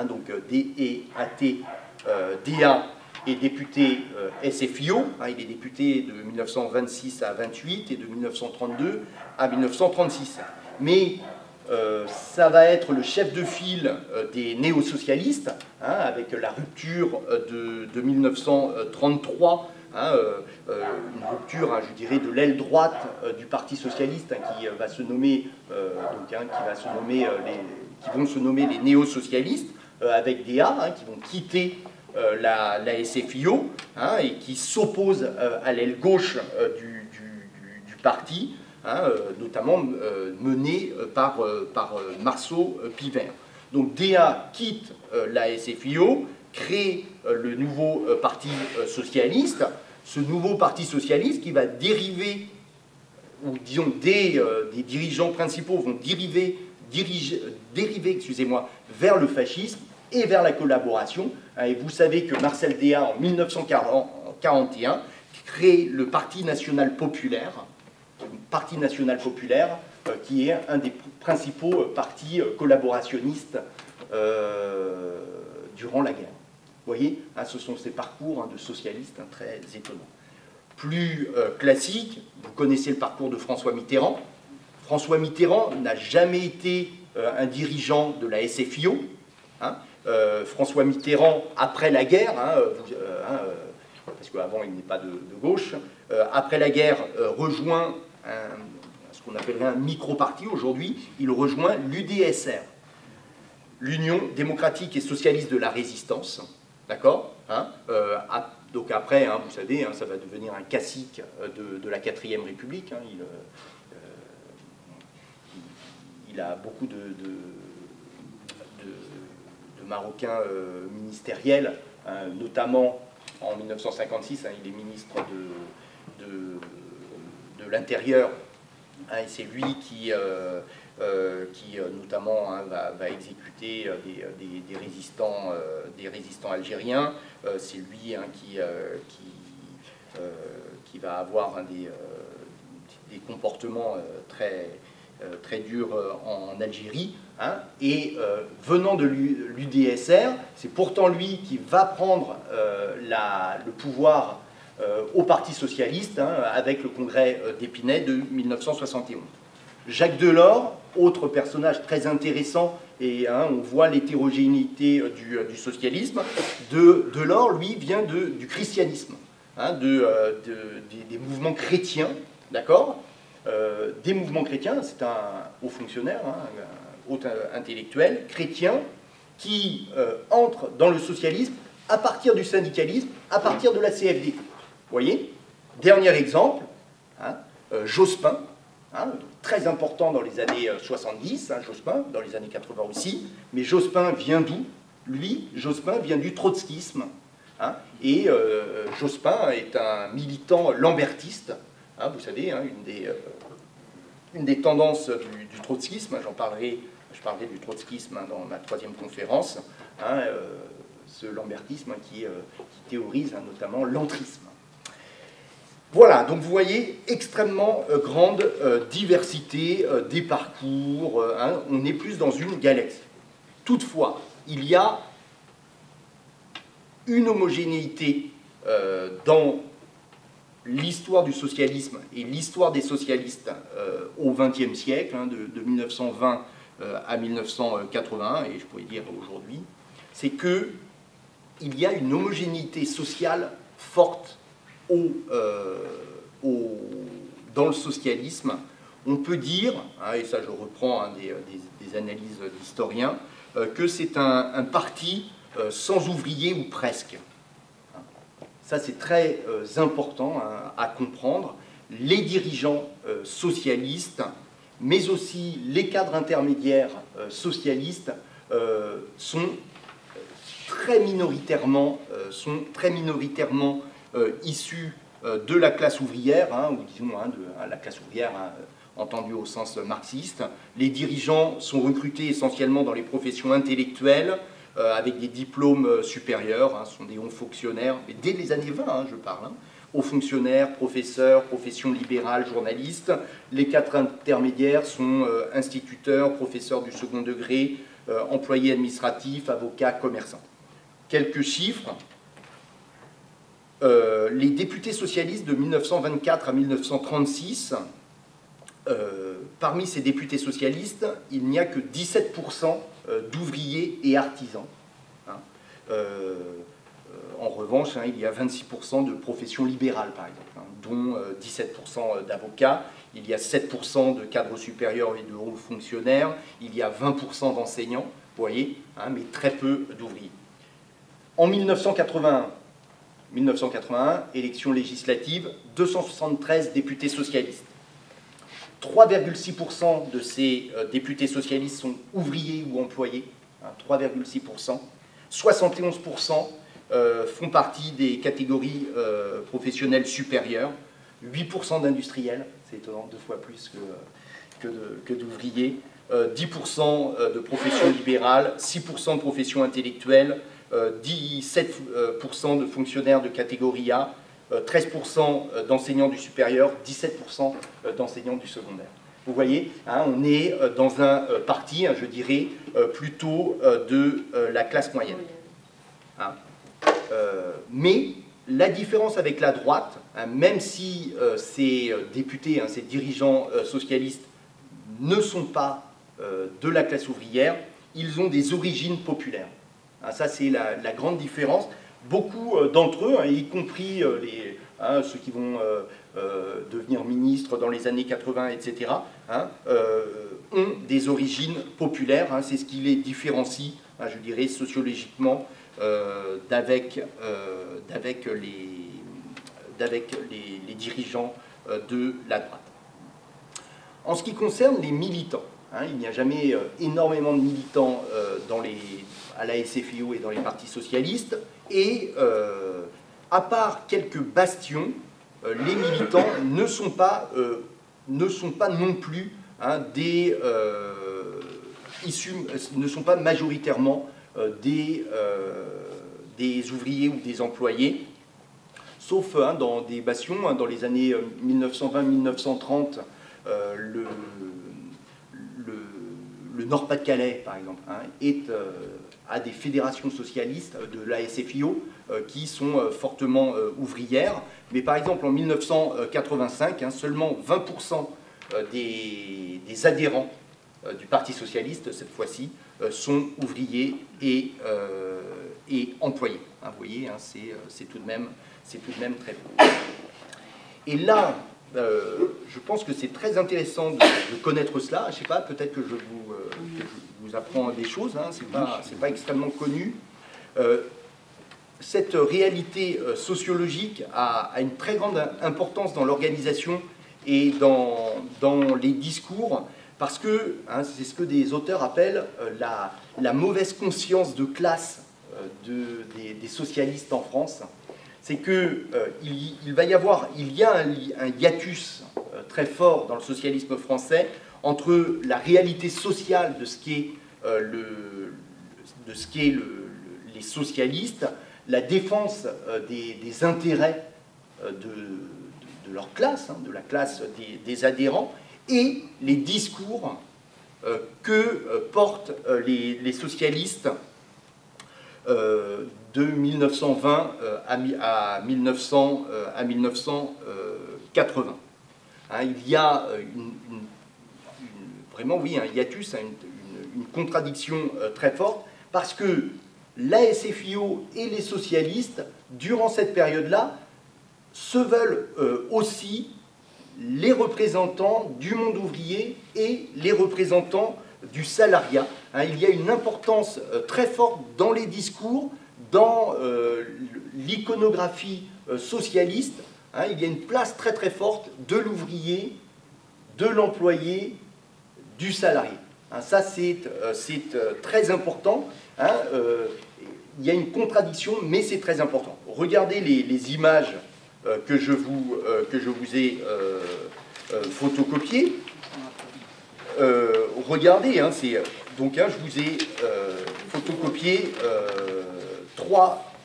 donc euh, D-E-A-T, Déa est député SFIO. il est député de 1926 à 28 et de 1932 à 1936. Mais euh, ça va être le chef de file euh, des néo-socialistes, hein, avec la rupture euh, de, 1933, hein, une rupture, hein, je dirais, de l'aile droite du Parti socialiste qui va se nommer, donc, qui va se nommer qui vont se nommer les néo-socialistes, avec des A qui vont quitter la, SFIO et qui s'opposent à l'aile gauche du, parti. Hein, euh, notamment euh, mené euh, par, par Marceau Pivert. Donc DA quitte la SFIO, crée le nouveau parti socialiste, ce nouveau parti socialiste qui va dériver, ou disons des, des dirigeants principaux vont dériver, dériver excusez-moi, vers le fascisme et vers la collaboration. Et vous savez que Marcel Déa, en 1941, crée le Parti national populaire, Parti national populaire, euh, qui est un des principaux euh, partis euh, collaborationnistes durant la guerre. Vous voyez, hein, ce sont ces parcours hein, de socialistes hein, très étonnants. Plus classique, vous connaissez le parcours de François Mitterrand. François Mitterrand n'a jamais été un dirigeant de la SFIO. François Mitterrand, après la guerre, parce qu'avant il n'est pas de, gauche, après la guerre, rejoint ce qu'on appellerait un micro-parti aujourd'hui, il rejoint l'UDSR, l'Union démocratique et socialiste de la résistance, d'accord hein, euh, Donc après, hein, vous savez, hein, ça va devenir un classique de, la quatrième République. Il, euh, il, a beaucoup de, Marocains euh, ministériels, notamment en 1956, il est ministre de l'intérieur. Hein, et c'est lui qui, euh, euh, qui notamment hein, va, exécuter des, résistants, des résistants algériens. c'est lui hein, qui, qui, va avoir des, comportements très, très durs en Algérie. et venant de l'UDSR, c'est pourtant lui qui va prendre le pouvoir euh, au Parti socialiste hein, avec le congrès euh, d'Épinay de 1971. Jacques Delors, autre personnage très intéressant, et hein, on voit l'hétérogénéité euh, du, socialisme, de, Delors, lui, vient du christianisme, hein, de, des, mouvements chrétiens, d'accord? Des mouvements chrétiens, c'est un haut fonctionnaire, un haut intellectuel, chrétien, qui entre dans le socialisme à partir du syndicalisme, à partir de la CFD voyez Dernier exemple, hein, euh, Jospin, hein, très important dans les années 70, euh, hein, Jospin, dans les années 80 aussi, mais Jospin vient d'où? Lui, Jospin vient du trotskisme, et euh, Jospin est un militant lambertiste, vous savez, une, des, une des tendances du, trotskisme, j'en parlerai je parlais du trotskisme hein, dans ma troisième conférence, hein, ce lambertisme qui, qui, théorise notamment l'entrisme. Voilà, donc vous voyez, extrêmement grande diversité des parcours, on est plus dans une galaxie. Toutefois, il y a une homogénéité dans l'histoire du socialisme et l'histoire des socialistes euh, au XXe siècle, hein, de, 1920 euh, à 1980, et je pourrais dire aujourd'hui, c'est que il y a une homogénéité sociale forte euh, dans le socialisme. On peut dire, hein, et ça je reprends hein, des, analyses d'historiens, que c'est un, parti sans ouvriers ou presque. Ça, c'est très euh, important hein, à comprendre. Les dirigeants euh, socialistes, mais aussi les cadres intermédiaires euh, socialistes, sont très minoritairement, issus de la classe ouvrière, hein, ou disons hein, de la classe ouvrière entendue au sens marxiste. Les dirigeants sont recrutés essentiellement dans les professions intellectuelles, avec des diplômes euh, supérieurs, hein, sont des hauts fonctionnaires, mais dès les années 20, hein, je parle, hein, hauts fonctionnaires, professeurs, profession libérale, journalistes. Les quatre intermédiaires sont euh, instituteurs, professeurs du second degré, employés administratifs, avocats, commerçants. Quelques chiffres. les députés socialistes de 1924 à 1936, parmi ces députés socialistes, il n'y a que 17% euh, d'ouvriers et artisans. Hein. Euh, euh, en revanche, hein, il y a 26% de professions libérales, par exemple, hein, dont 17% d'avocats, il y a 7% de cadres supérieurs et de hauts fonctionnaires, il y a 20% d'enseignants, vous voyez, mais très peu d'ouvriers. En 1981, 1981, élection législative, 273 députés socialistes. 3,6% de ces euh, députés socialistes sont ouvriers ou employés, 3,6%. Hein, 71% euh, font partie des catégories euh, professionnelles supérieures, 8% d'industriels, c'est étonnant, deux fois plus que, d'ouvriers, 10% de professions libérales, 6% de professions intellectuelles, 17% de fonctionnaires de catégorie A, 13% euh, euh, d'enseignants du supérieur, 17% euh, d'enseignants du secondaire. Vous voyez, hein, on est dans un parti, hein, je dirais, plutôt de la classe moyenne. Hein. mais la différence avec la droite, même si ces députés, ces dirigeants socialistes ne sont pas de la classe ouvrière, ils ont des origines populaires. ça, c'est la, grande différence beaucoup euh, d'entre eux, hein, y compris euh, hein, ceux qui vont euh, devenir ministres dans les années 80, etc., hein, ont des origines populaires. C'est ce qui les différencie, je dirais, sociologiquement d'avec les, dirigeants de la droite. En ce qui concerne les militants, il n'y a jamais énormément de militants à la SFIO et dans les partis socialistes. Et euh, à part quelques bastions, euh, les militants ne sont pas, euh, non plus hein, des issus, ne sont pas majoritairement des, des ouvriers ou des employés, sauf hein, dans des bastions, hein, dans les années 1920-1930, le, le, Nord-Pas-de-Calais, par exemple, est à des fédérations socialistes de la SFIO euh, qui sont euh, fortement euh, ouvrières. Mais par exemple, en 1985, hein, seulement 20% des, adhérents du Parti socialiste, cette fois-ci, sont ouvriers et, et employés. Hein, vous voyez, hein, c'est tout, de même, tout de même très peu. Et là, je pense que c'est très intéressant de, connaître cela. Je ne sais pas, peut-être que je vous, vous apprend des choses, hein, ce n'est pas, extrêmement connu. Euh, cette réalité euh, sociologique a, une très grande importance dans l'organisation et dans, dans, les discours, parce que hein, c'est ce que des auteurs appellent euh, la, la, mauvaise conscience de classe de, des, socialistes en France. C'est qu'il il, va y avoir, il y a un hiatus très fort dans le socialisme français entre la réalité sociale de ce qu'est le, de ce qu'est les socialistes, la défense des, intérêts de, leur classe, hein, de la classe des, adhérents, et les discours que portent les, socialistes de 1920 à, 1900, à 1980. Hein, il y a euh, vraiment, oui, un hiatus, une, contradiction euh, très forte, parce que la SFIO et les socialistes, durant cette période-là, se veulent euh, aussi les représentants du monde ouvrier et les représentants du salariat. Hein, il y a une importance très forte dans les discours, dans l'iconographie socialiste, Hein, il y a une place très très forte de l'ouvrier, de l'employé, du salarié. Hein, ça, c'est euh, euh, très important. Hein, euh, il y a une contradiction, mais c'est très important. Regardez les, images que, je vous, ai photocopiées. regardez, donc je vous ai photocopié trois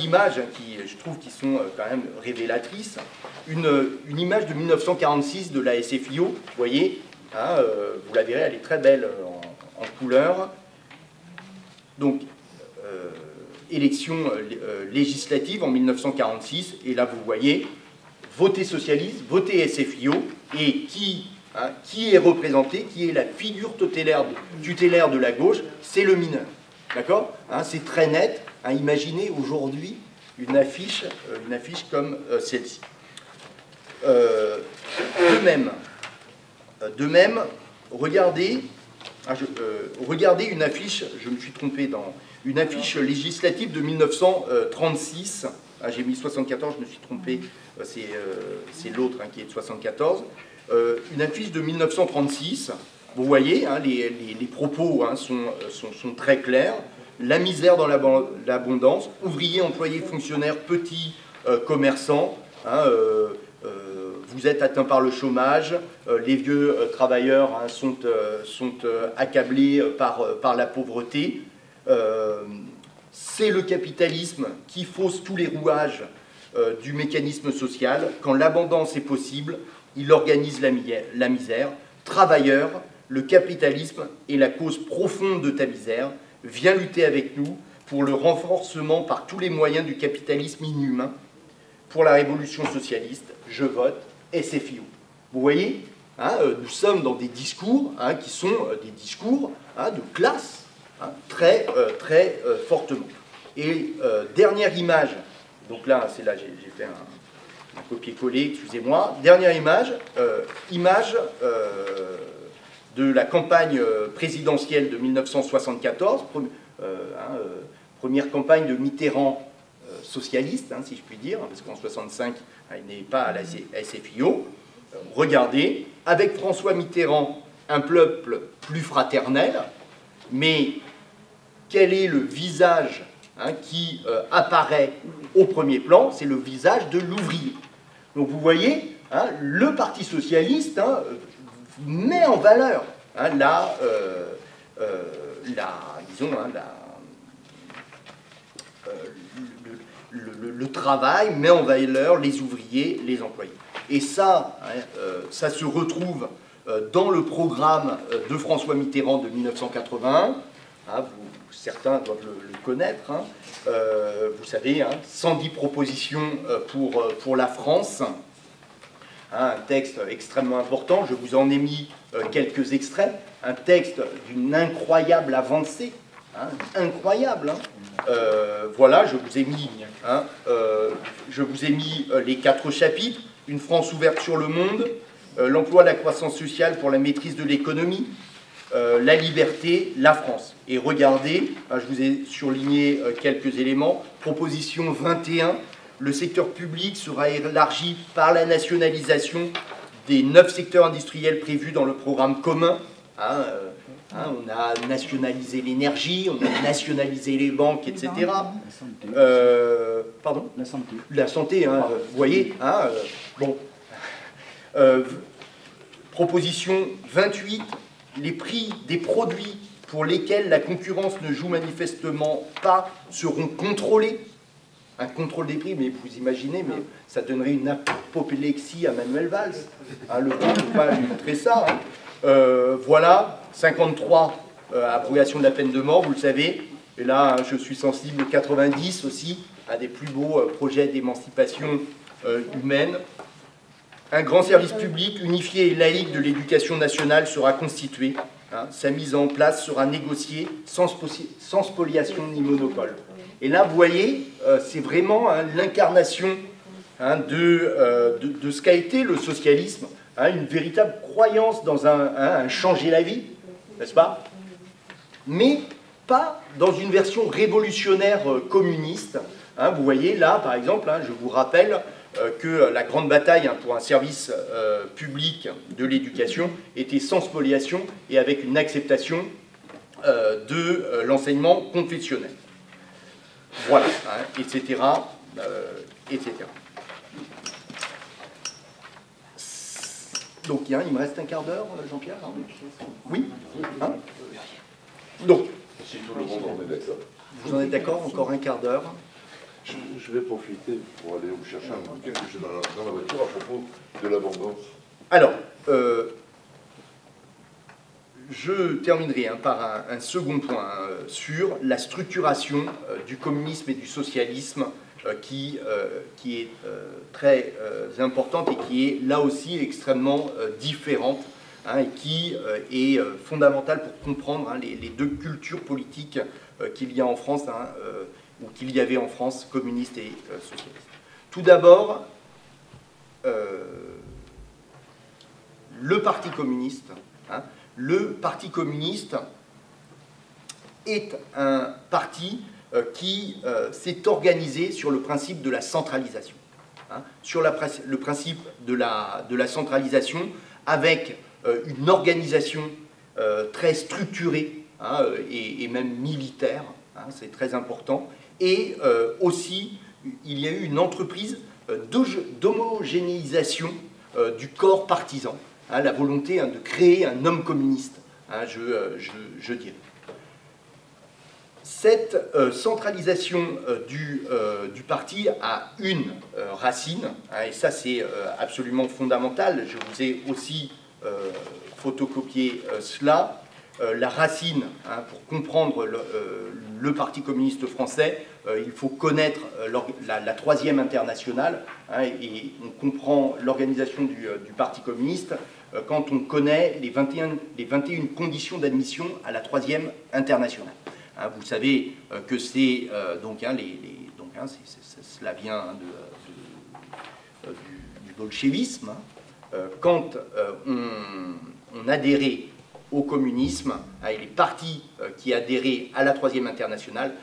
images qui, je trouve, qui sont quand même révélatrices. Une, image de 1946 de la SFIO, vous voyez, hein, euh, vous la verrez, elle est très belle euh, en, couleur. Donc, élection législative en 1946, et là vous voyez, voter socialiste, voter SFIO, et qui, hein, qui est représenté, qui est la figure tutélaire, de la gauche, c'est le mineur. D'accord? Hein, C'est très net à imaginer aujourd'hui une affiche, euh, une affiche comme euh, celle-ci. Euh, de même, de même, regardez, ah, regardez une affiche, je me suis trompé dans une affiche législative de 1936. Ah, j'ai mis 74, je me suis trompé, c'est l'autre hein, qui est de 74. une affiche de 1936. Vous voyez, hein, les, propos sont, sont, très clairs la misère dans l'abondance, ouvriers, employés, fonctionnaires, petits euh, commerçants. Euh, euh, vous êtes atteints par le chômage, les vieux travailleurs hein, sont, accablés par, par la pauvreté. C'est le capitalisme qui fausse tous les rouages du mécanisme social. Quand l'abondance est possible, il organise la, la misère. Travailleurs, le capitalisme est la cause profonde de ta misère vient lutter avec nous pour le renforcement par tous les moyens du capitalisme inhumain, pour la révolution socialiste, je vote SFIO. Vous voyez, hein, euh, nous sommes dans des discours hein, qui sont euh, des discours hein, de classe, très, euh, très fortement. Et dernière image, donc là, c'est là, j'ai fait un, copier-coller, excusez-moi. Dernière image, image de la campagne présidentielle de 1974, euh, hein, euh, première campagne de Mitterrand socialiste, hein, si je puis dire, parce qu'en 65, hein, il n'est pas à la SFIO. Regardez, avec François Mitterrand, un peuple plus fraternel, mais quel est le visage qui apparaît au premier plan? C'est le visage de l'ouvrier. Donc vous voyez, le Parti socialiste met en valeur hein, la, euh, euh, la, disons, hein, la, euh, le, travail, met en valeur les ouvriers, les employés. Et ça, hein, ça se retrouve dans le programme de François Mitterrand de 1981. vous, certains doivent le, connaître. vous savez, 110 propositions pour, pour la France. Hein, un texte extrêmement important. Je vous en ai mis euh, quelques extraits. Un texte d'une incroyable avancée, hein, incroyable. Hein. Euh, voilà, je vous ai mis, euh, je vous ai mis les quatre chapitres. Une France ouverte sur le monde, l'emploi, la croissance sociale pour la maîtrise de l'économie, la liberté, la France. Et regardez, je vous ai surligné quelques éléments. Proposition 21, le secteur public sera élargi par la nationalisation des neuf secteurs industriels prévus dans le programme commun. Hein, euh, hein, on a nationalisé l'énergie, on a nationalisé les banques, etc. Euh, pardon? La santé. La santé, hein, vous voyez. Euh, bon. Proposition 28, les prix des produits pour lesquels la concurrence ne joue manifestement pas seront contrôlés. Un contrôle des prix, mais vous imaginez, mais ça donnerait une apoplexie à Manuel Valls. Hein, le temps ne pas lui montrer ça. Hein. Euh, voilà, 53, euh, abrogation de la peine de mort, vous le savez. Et là, je suis sensible 90 aussi, à des plus beaux euh, projets d'émancipation humaine. Un grand service public unifié et laïque de l'éducation nationale sera constitué. Hein. sa mise en place sera négociée sans, spoliation ni monopole. Et là, vous voyez, c'est vraiment l'incarnation de, de, ce qu'a été le socialisme Hein, une véritable croyance dans un, changer la vie, n'est-ce pas? Mais pas dans une version révolutionnaire euh, communiste. Hein, vous voyez là, par exemple, hein, je vous rappelle euh, que la grande bataille pour un service euh, public de l'éducation était sans spoliation et avec une acceptation de l'enseignement confessionnel. Voilà, etc., etc. Donc il, me reste un quart d'heure, euh, Jean-Pierre Oui hein Donc. Si tout le monde en est d'accord. Vous en êtes d'accord Encore un quart d'heure je, vais profiter pour aller vous chercher un bouquin que j'ai dans, la voiture à propos de l'abondance. Alors, euh, je terminerai hein, par un, second point sur la structuration euh, du communisme et du socialisme euh, qui, euh, qui est euh, très importante et qui est là aussi extrêmement différente hein, et qui est fondamentale pour comprendre hein, les, deux cultures politiques qu'il y a en France hein, ou qu'il y avait en France, communiste et socialiste. Tout d'abord, le Parti communiste, le Parti communiste est un parti euh, qui euh, s'est organisé sur le principe de la centralisation. Hein, sur le principe de la, de la centralisation avec euh, une organisation très structurée hein, et, même militaire, hein, c'est très important, et aussi il y a eu une entreprise d'homogénéisation du corps partisan, la volonté de créer un homme communiste, je dirais. Cette euh, centralisation euh, euh, du, parti a une racine, hein, et ça c'est absolument fondamental, je vous ai aussi photocopié cela. la racine, hein, pour comprendre le, Parti communiste français, il faut connaître la, troisième internationale, hein, et, on comprend l'organisation du, Parti communiste quand on connaît les 21, les 21 conditions d'admission à la troisième internationale. Hein, vous savez euh, que c'est euh, donc, hein, les, donc hein, cela vient euh, du, bolchevisme. quand on, adhérait au communisme, et les partis qui adhéraient à la Troisième Internationale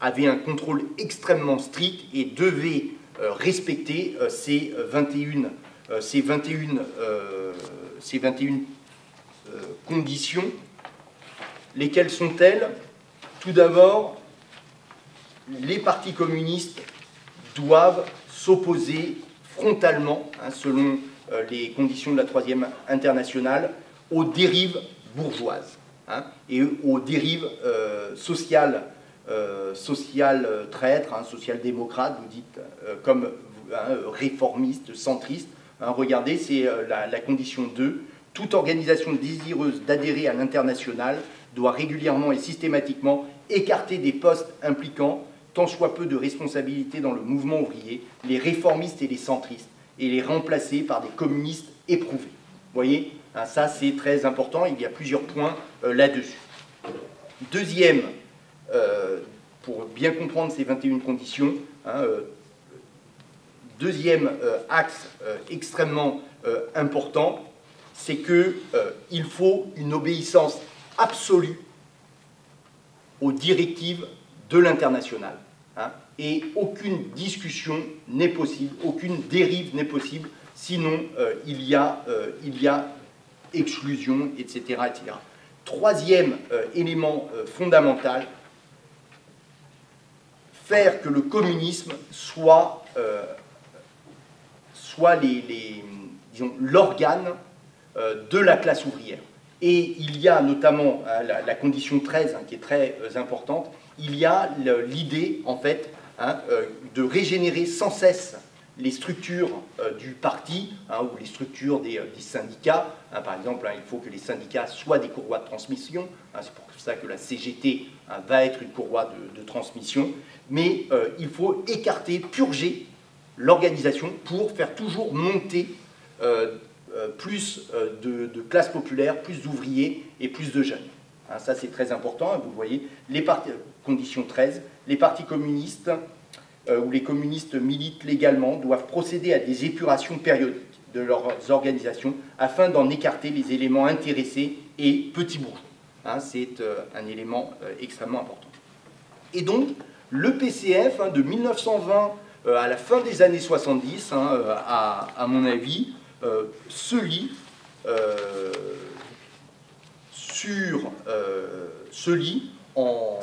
avaient un contrôle extrêmement strict et devaient respecter ces 21, ces 21, ces 21 conditions. Lesquelles sont-elles? Tout d'abord, les partis communistes doivent s'opposer frontalement, hein, selon euh, les conditions de la Troisième Internationale, aux dérives bourgeoises hein, et aux dérives euh, sociales, euh, sociales traîtres, hein, social-démocrates, vous dites, comme réformistes, centristes. regardez, c'est la, la condition 2. Toute organisation désireuse d'adhérer à l'international doit régulièrement et systématiquement écarter des postes impliquant tant soit peu de responsabilité dans le mouvement ouvrier, les réformistes et les centristes, et les remplacer par des communistes éprouvés. Vous voyez, hein, ça c'est très important, il y a plusieurs points euh, là-dessus. Deuxième, euh, pour bien comprendre ces 21 conditions, hein, euh, deuxième axe extrêmement important, c'est qu'il faut une obéissance absolue aux directives de l'international. Hein, et aucune discussion n'est possible, aucune dérive n'est possible, sinon euh, il, y a, euh, il y a exclusion, etc. Troisième euh, élément fondamental, faire que le communisme soit, soit l'organe de la classe ouvrière. Et il y a notamment hein, la, condition 13 hein, qui est très importante, il y a l'idée en fait hein, de régénérer sans cesse les structures euh, du parti hein, ou les structures des, euh, syndicats. Par exemple, il faut que les syndicats soient des courroies de transmission. c'est pour ça que la CGT va être une courroie de, transmission. Mais euh, il faut écarter, purger l'organisation pour faire toujours monter plus de, de, classes populaires, plus d'ouvriers et plus de jeunes. ça, c'est très important. Vous voyez, les partis, condition 13, les partis communistes euh, où les communistes militent légalement doivent procéder à des épurations périodiques de leurs organisations afin d'en écarter les éléments intéressés et petits bourgeois. Hein, c'est euh, un élément euh, extrêmement important. Et donc, le PCF hein, de 1920 à la fin des années 70, hein, à, mon avis, se lit sur se lit en,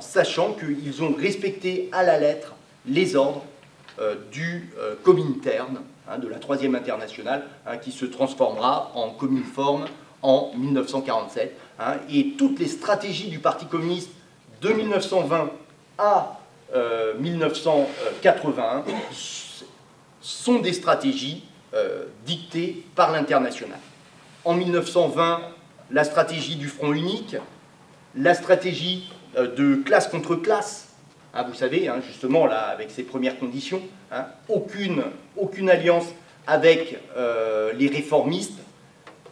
sachant qu'ils ont respecté à la lettre les ordres euh, du euh, Comintern, hein, de la troisième internationale, hein, qui se transformera en Cominform en 1947. Hein, et toutes les stratégies du Parti communiste de 1920 à 1981 euh, sont des stratégies dictées par l'international. En 1920, la stratégie du front unique, la stratégie de classe contre classe, Hein, vous savez, hein, justement, avec ces premières conditions, hein, aucune, alliance avec euh, les réformistes.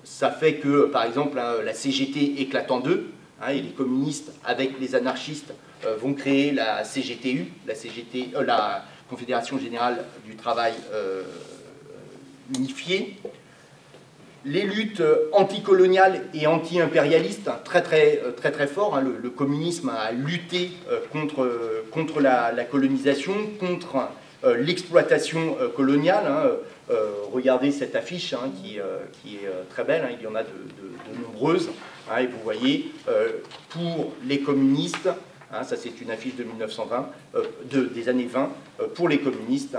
Ça fait que, par exemple, la CGT éclate en deux, et les communistes, avec les anarchistes, euh, vont créer la CGTU, la, CGT, euh, la Confédération Générale du Travail Unifiée les luttes euh, anticoloniales et anti-impérialistes, hein, très très, euh, très très fort. Hein, le, communisme a lutté euh, contre, contre la, colonisation, contre l'exploitation coloniale. Hein. regardez cette affiche qui, qui, est très belle, il y en a de, nombreuses. et vous voyez, pour les communistes, ça c'est une affiche de 1920, de, des années 20, pour les communistes,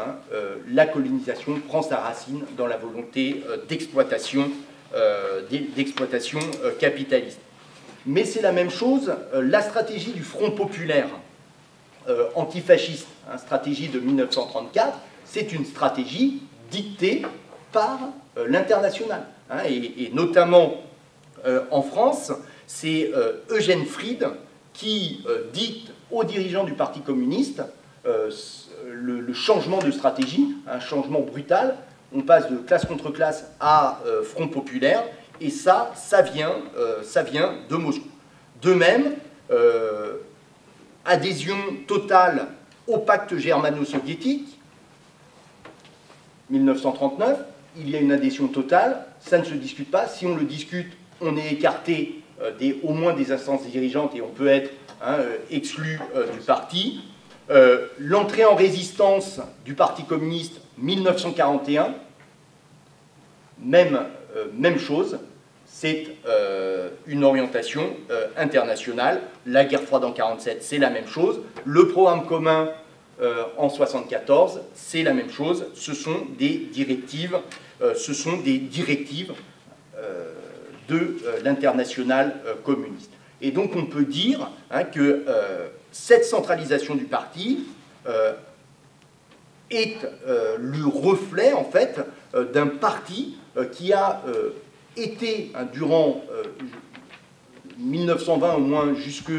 la colonisation prend sa racine dans la volonté d'exploitation d'exploitation capitaliste. Mais c'est la même chose, la stratégie du Front populaire antifasciste, une stratégie de 1934, c'est une stratégie dictée par l'international. et, notamment en France, c'est Eugène Fried qui dicte aux dirigeants du Parti communiste le, changement de stratégie, un changement brutal. On passe de classe contre classe à euh, front populaire, et ça, ça vient, euh, de Moscou. De même, euh, adhésion totale au pacte germano-soviétique, 1939, il y a une adhésion totale, ça ne se discute pas. Si on le discute, on est écarté des, au moins des instances dirigeantes et on peut être hein, exclu du parti. Euh, l'entrée en résistance du Parti communiste 1941, même, euh, même chose, c'est euh, une orientation internationale. La guerre froide en 1947, c'est la même chose. Le programme commun en 1974, c'est la même chose. Ce sont des directives, ce sont des directives de l'international communiste. Et donc on peut dire hein, que cette centralisation du parti euh, est euh, le reflet, en fait, euh, d'un parti qui a été, hein, durant 1920 au moins jusque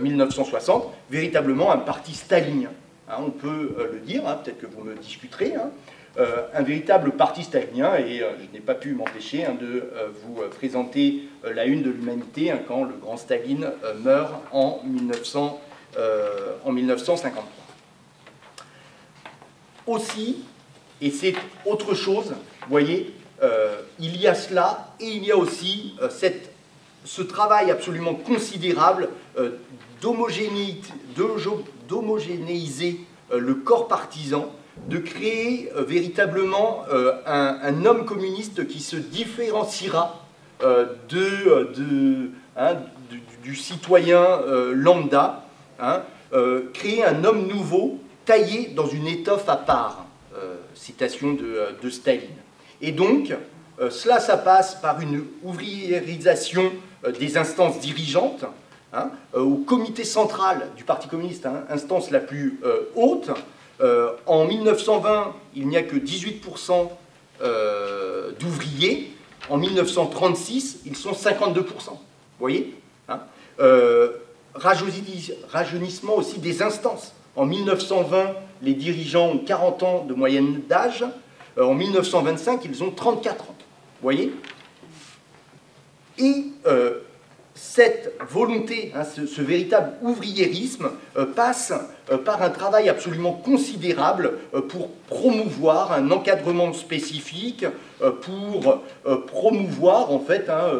1960, véritablement un parti stalinien. Hein, on peut le dire, hein, peut-être que vous me discuterez, un véritable parti stalinien, et je n'ai pas pu m'empêcher de vous présenter la une de l'humanité quand le grand Staline meurt en 1900. Euh, en 1953. Aussi, et c'est autre chose, vous voyez, euh, il y a cela et il y a aussi euh, cette, ce travail absolument considérable d'homogénéiser le corps partisan, de créer véritablement un, homme communiste qui se différenciera de, hein, du, citoyen lambda Hein, euh, créer un homme nouveau taillé dans une étoffe à part. Euh, citation de, euh, de, Staline. Et donc, cela, ça passe par une ouvriérisation des instances dirigeantes, hein, au comité central du Parti communiste, hein, instance la plus haute. en 1920, il n'y a que 18% d'ouvriers. En 1936, ils sont 52%. Vous voyez rajeunissement aussi des instances. En 1920, les dirigeants ont 40 ans de moyenne d'âge. Euh, en 1925, ils ont 34 ans. Vous voyez? Et euh, cette volonté, hein, ce, véritable ouvriérisme, euh, passe euh, par un travail absolument considérable euh, pour promouvoir un encadrement spécifique, pour promouvoir en fait hein,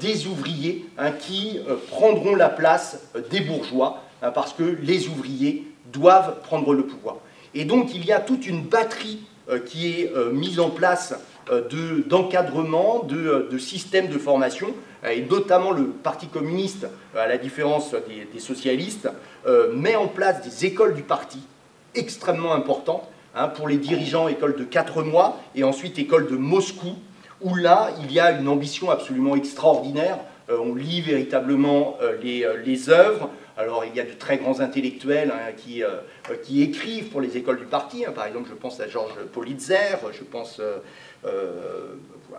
des ouvriers hein, qui prendront la place des bourgeois, parce que les ouvriers doivent prendre le pouvoir. Et donc il y a toute une batterie qui est mise en place d'encadrement, de, systèmes de formation et notamment le Parti communiste, euh, à la différence des, socialistes, euh, met en place des écoles du parti extrêmement importantes, hein, pour les dirigeants, école de 4 mois, et ensuite école de Moscou, où là, il y a une ambition absolument extraordinaire. on lit véritablement les, les, œuvres. Alors, il y a de très grands intellectuels hein, qui, qui, écrivent pour les écoles du parti. Hein. Par exemple, je pense à Georges Politzer, je pense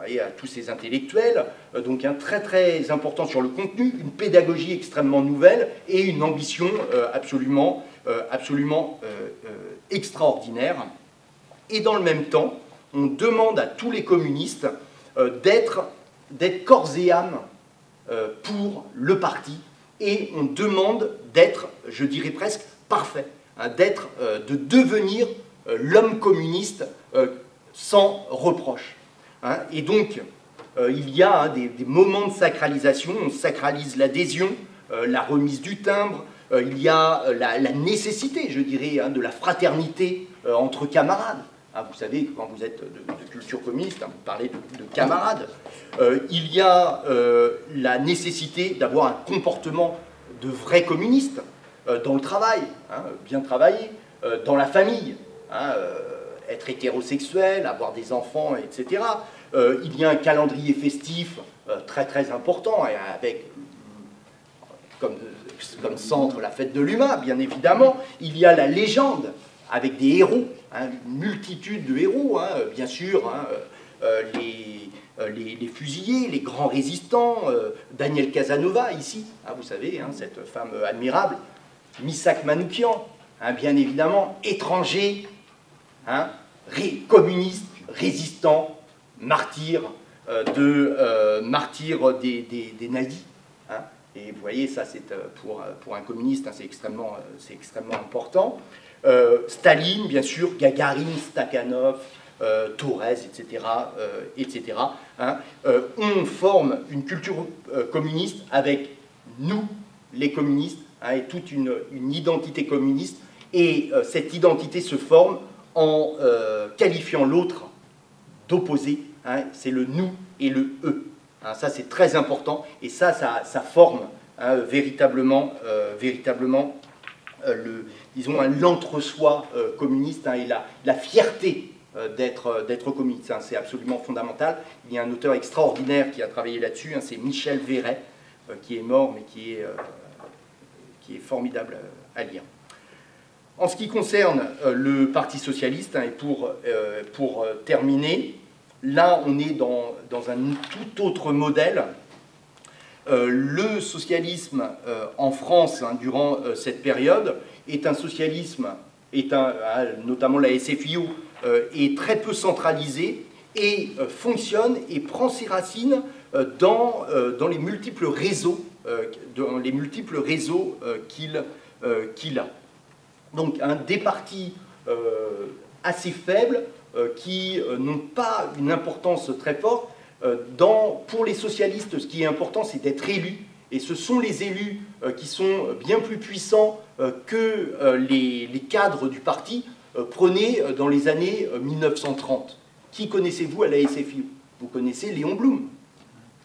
et à tous ces intellectuels, euh, donc un très très important sur le contenu, une pédagogie extrêmement nouvelle et une ambition euh, absolument, euh, absolument extraordinaire. Et dans le même temps, on demande à tous les communistes d'être corps et âme pour le parti et on demande d'être, je dirais presque, parfait, hein, de devenir l'homme communiste sans reproche. Hein. et donc, euh, il y a hein, des, moments de sacralisation, on sacralise l'adhésion, euh, la remise du timbre, euh, il y a la, nécessité, je dirais, hein, de la fraternité entre camarades. vous savez, quand vous êtes de, culture communiste, vous parlez de, camarades. il y a la nécessité d'avoir un comportement de vrai communiste dans le travail, bien travailler, dans la famille être hétérosexuel, avoir des enfants, etc. Euh, il y a un calendrier festif euh, très très important, avec comme, centre la fête de l'humain, bien évidemment. Il y a la légende, avec des héros, hein, une multitude de héros, hein, bien sûr, hein, euh, les, les, fusillés, les grands résistants, Daniel Casanova, ici, vous savez, cette femme admirable, Misak Manoukian, bien évidemment, étranger, hein, communiste, résistant, martyr, euh, de, euh, des, des, nazis. Hein. Et vous voyez, ça, c'est euh, pour, pour un communiste, hein, c'est extrêmement, extrêmement important. Staline, bien sûr, Gagarine, Stakhanov, Torres, etc., etc. Hein. on forme une culture communiste avec nous, les communistes, et toute une, une, identité communiste, et cette identité se forme en euh, qualifiant l'autre d'opposé. Hein, c'est le nous et le eux. Hein, ça, c'est très important. Et ça, ça, forme hein, véritablement, euh, euh, l'entre-soi communiste et la, la fierté d'être, d'être communiste. c'est absolument fondamental. Il y a un auteur extraordinaire qui a travaillé là-dessus, c'est Michel Véret, qui est mort, mais qui est, qui est formidable à lire. En ce qui concerne euh, le Parti socialiste, hein, et pour, euh, pour euh, terminer, là on est dans, dans, un tout autre modèle. le socialisme en France, hein, durant cette période, est un socialisme, est un, notamment la SFIO, est très peu centralisé et fonctionne et prend ses racines dans, dans les multiples réseaux, qu'il a donc un, des partis euh, assez faibles euh, qui euh, n'ont pas une importance très forte. Pour les socialistes, ce qui est important, c'est d'être élus. Et ce sont les élus qui sont bien plus puissants que les, cadres du parti. Prenez dans les années 1930. Qui connaissez-vous à la SFIO Vous connaissez Léon Blum.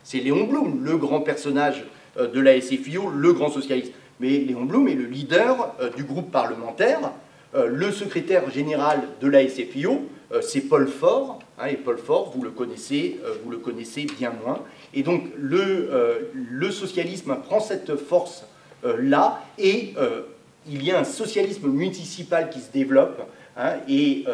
C'est Léon Blum, le grand personnage de la SFIO, le grand socialiste mais Léon Blum est le leader euh, du groupe parlementaire. Euh, le secrétaire général de la SFIO, euh, c'est Paul Faure, Hein, et Paul Fort, vous le connaissez, vous le connaissez bien moins. Et donc le, socialisme prend cette force-là et il y a un socialisme municipal qui se développe hein, et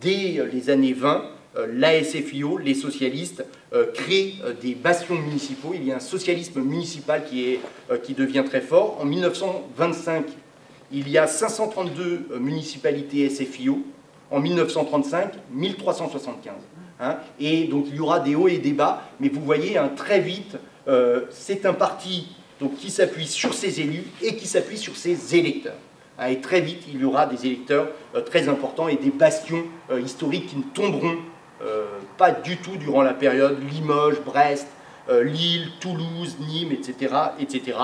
dès les années 20, euh, l'ASFIO, les socialistes, euh, créent euh, des bastions municipaux. Il y a un socialisme municipal qui, est, qui devient très fort. En 1925, il y a 532 municipalités SFIO. En 1935, 1375. Hein. et donc il y aura des hauts et des bas, mais vous voyez, hein, très vite, c'est un parti donc, qui s'appuie sur ses élus et qui s'appuie sur ses électeurs. Hein. et très vite, il y aura des électeurs très importants et des bastions historiques qui ne tomberont euh, pas du tout durant la période Limoges, Brest, euh, Lille, Toulouse, Nîmes, etc., etc.,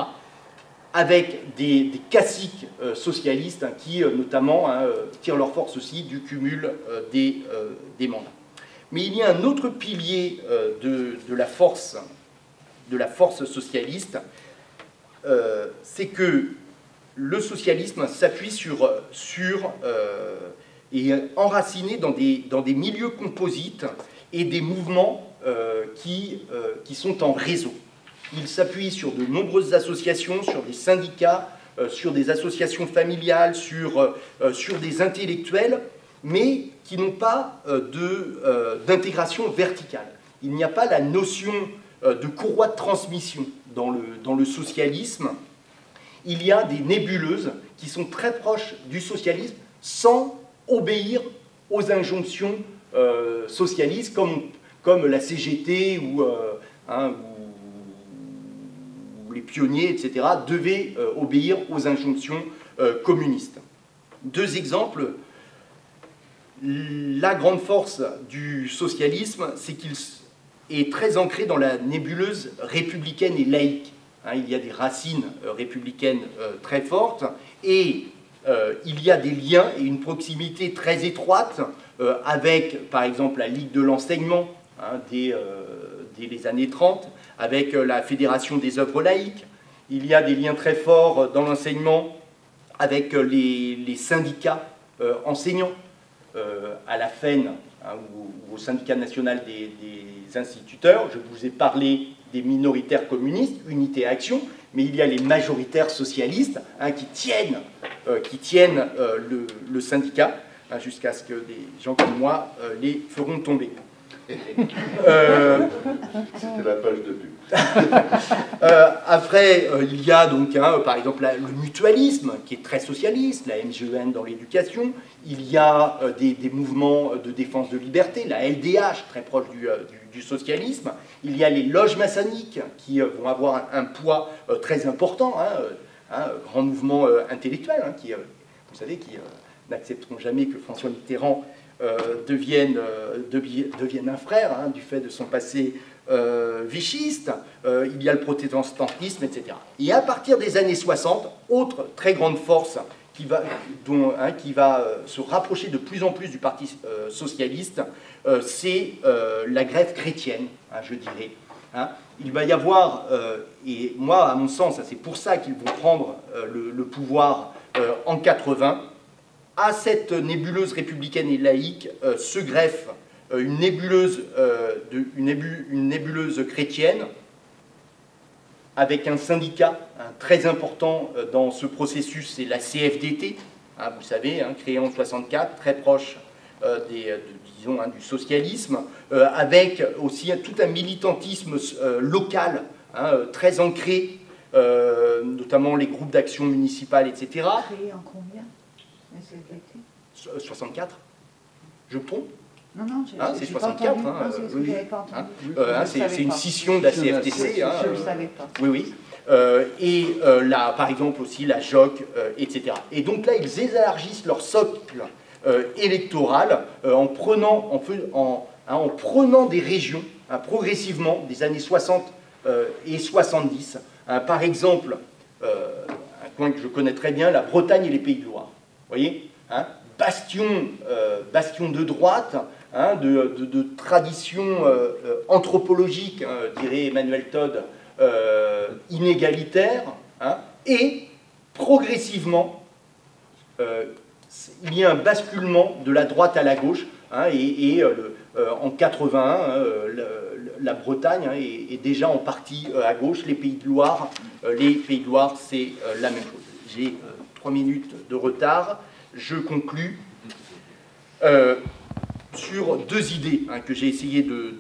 avec des, des caciques euh, socialistes hein, qui, notamment, hein, tirent leur force aussi du cumul des, des, mandats. Mais il y a un autre pilier de, de, la force, de la force socialiste, c'est que le socialisme s'appuie sur, sur et enraciné dans des, dans des milieux composites et des mouvements euh, qui, euh, qui sont en réseau. Il s'appuie sur de nombreuses associations, sur des syndicats, euh, sur des associations familiales, sur, sur des intellectuels, mais qui n'ont pas d'intégration verticale. Il n'y a pas la notion de courroie de transmission dans le, dans le socialisme. Il y a des nébuleuses qui sont très proches du socialisme sans obéir aux injonctions euh, socialistes comme, comme la CGT euh, hein, ou, les pionniers, etc., devaient euh, obéir aux injonctions communistes. Deux exemples. La grande force du socialisme, c'est qu'il est très ancré dans la nébuleuse républicaine et laïque. Hein, il y a des racines républicaines très fortes et euh, il y a des liens et une proximité très étroite euh, avec, par exemple, la Ligue de l'enseignement hein, dès, les années 30, avec euh, la Fédération des œuvres laïques. Il y a des liens très forts dans l'enseignement avec les, syndicats enseignants, à la FEN hein, ou, au syndicat national des instituteurs. Je vous ai parlé des minoritaires communistes, Unité Action, mais il y a les majoritaires socialistes hein, qui tiennent, euh, qui tiennent euh, le, syndicat hein, jusqu'à ce que des gens comme moi euh, les feront tomber. C'était la page de pub. après, il y a donc, hein, par exemple, le mutualisme, qui est très socialiste, la MGN dans l'éducation. Il y a des, mouvements de défense de liberté, la LDH, très proche du, du socialisme. Il y a les loges maçonniques qui euh, vont avoir un, poids euh, très important, hein, euh, hein grand mouvement intellectuel, hein, qui, vous savez, qui n'accepteront jamais que François Mitterrand devienne, devienne, un frère hein, du fait de son passé vichiste. il y a le protestantisme, etc. Et à partir des années 60, autre très grande force qui va, dont, qui va se rapprocher de plus en plus du Parti socialiste, euh, c'est euh, la grève chrétienne, hein, je dirais. Hein. Il va y avoir, euh, et moi, à mon sens, c'est pour ça qu'ils vont prendre le, pouvoir en 80, à cette nébuleuse républicaine et laïque se greffe une nébuleuse, une, nébuleuse chrétienne avec un syndicat très important dans ce processus, c'est la CFDT, hein, vous savez, créée en 64, très proche des, Hein, du socialisme, euh, avec aussi tout un militantisme euh, local hein, euh, très ancré, notamment les groupes d'action municipale, etc. Créé en combien 64 Je me trompe? Non, non, hein, c'est 64. c'est une scission de la CFTC. je ne savais pas. Oui, oui. et là, par exemple aussi la JOC, etc. Et donc là, ils élargissent leur socle euh, électorale euh, en, prenant, en, en, hein, en, prenant des régions hein, progressivement des années 60 euh, et 70. Hein, par exemple, un coin que je connais très bien, la Bretagne et les Pays de Loire. Vous voyez bastion, bastion de droite, de, de, tradition anthropologique, dirait Emmanuel Todd, inégalitaire, et progressivement il y a un basculement de la droite à la gauche, hein, et, en 81, la Bretagne hein, est, déjà en partie à gauche, les Pays de Loire, les Pays de Loire, c'est la même chose. J'ai trois minutes de retard, je conclus sur deux idées hein, que j'ai essayé de,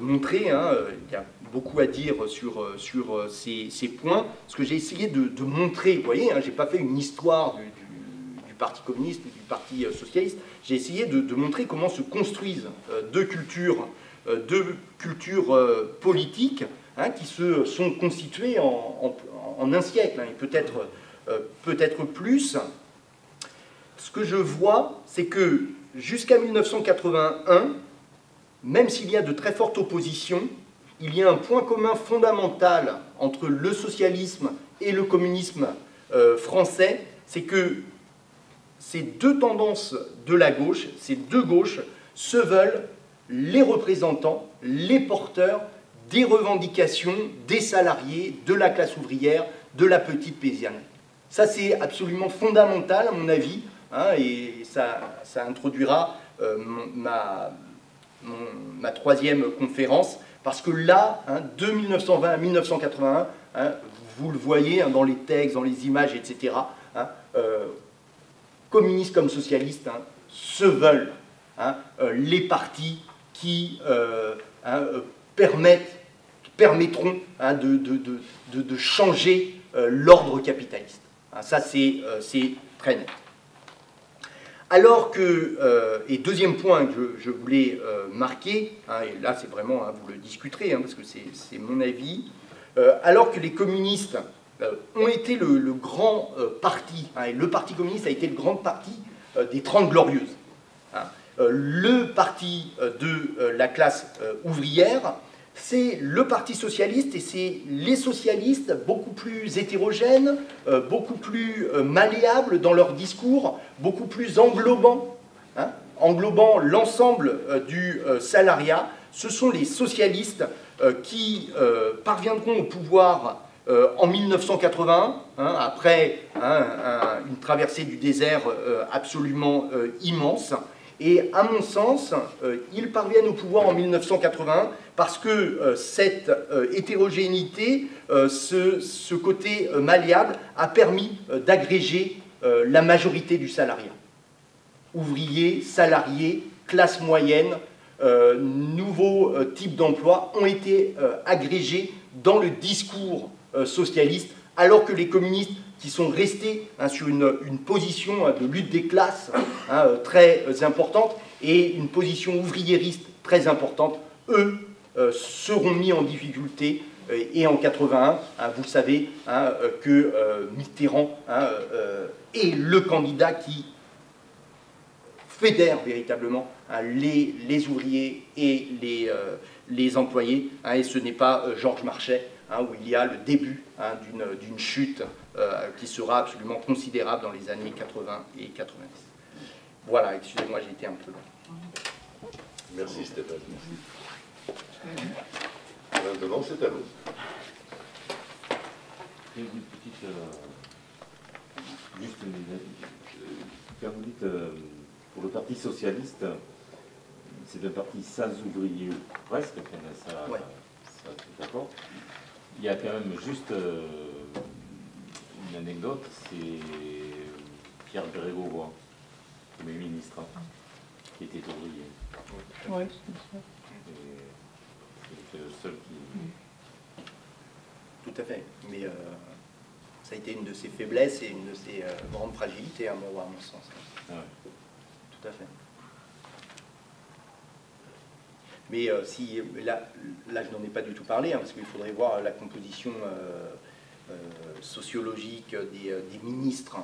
montrer. Il y a beaucoup à dire sur, sur ces, points. Ce que j'ai essayé de, montrer, vous voyez, je n'ai pas fait une histoire du, Parti communiste ou du Parti euh, socialiste, j'ai essayé de, montrer comment se construisent euh, deux cultures, euh, deux cultures politiques hein, qui se sont constituées en, un siècle, hein, et peut-être peut-être plus. Ce que je vois, c'est que jusqu'à 1981, même s'il y a de très fortes oppositions, il y a un point commun fondamental entre le socialisme et le communisme français, c'est que ces deux tendances de la gauche, ces deux gauches, se veulent les représentants, les porteurs des revendications des salariés, de la classe ouvrière, de la petite paysanne. Ça, c'est absolument fondamental, à mon avis, hein, et ça, introduira euh, ma, troisième conférence, parce que là, hein, de 1920 à 1981, hein, vous le voyez dans les textes, dans les images, etc., communistes comme socialistes, se veulent euh, les partis qui euh, euh, permettront de, changer l'ordre capitaliste. ça, c'est très net. Alors que, et deuxième point que je, voulais marquer, et là c'est vraiment, vous le discuterez, parce que c'est mon avis, alors que les communistes euh, ont été le, grand euh, parti, hein, le Parti communiste a été le grand parti euh, des Trente Glorieuses. Hein. le parti de la classe ouvrière, c'est le Parti socialiste et c'est les socialistes beaucoup plus hétérogènes, beaucoup plus malléables dans leur discours, beaucoup plus englobants, hein, englobant l'ensemble du salariat. Ce sont les socialistes qui parviendront au pouvoir euh, en 1980, hein, après hein, une traversée du désert euh, absolument euh, immense. Et à mon sens, ils parviennent au pouvoir en 1980 parce que cette hétérogénéité, ce, ce, côté malléable, a permis d'agréger la majorité du salariat. Ouvriers, salariés, classe moyenne, nouveaux types d'emplois ont été agrégés dans le discours euh, socialistes, alors que les communistes, qui sont restés hein, sur une, position hein, de lutte des classes hein, euh, très euh, importante et une position ouvriériste très importante, eux seront mis en difficulté. et en 81, vous savez que Mitterrand est le candidat qui fédère véritablement les, ouvriers et les, employés, et ce n'est pas Georges Marchais où il y a le début d'une chute euh, qui sera absolument considérable dans les années 80 et 90. Voilà, excusez-moi, j'ai été un peu long. Merci Stéphane. Maintenant, c'est à vous. Une petite. Euh, juste une, euh, quand vous dites pour le Parti Socialiste, c'est un parti sans ouvriers, presque, ça, ouais. ça d'accord. Il y a quand même juste euh, une anecdote, c'est Pierre Grégoire, premier ministre, qui était ouvrier. Oui, c'est le seul qui... Tout à fait. Mais euh, ça a été une de ses faiblesses et une de ses euh, grandes fragilités, à mon, à mon sens. Ah Tout à fait. Mais euh, si, là, là, je n'en ai pas du tout parlé, hein, parce qu'il faudrait voir la composition euh, euh, sociologique des, ministres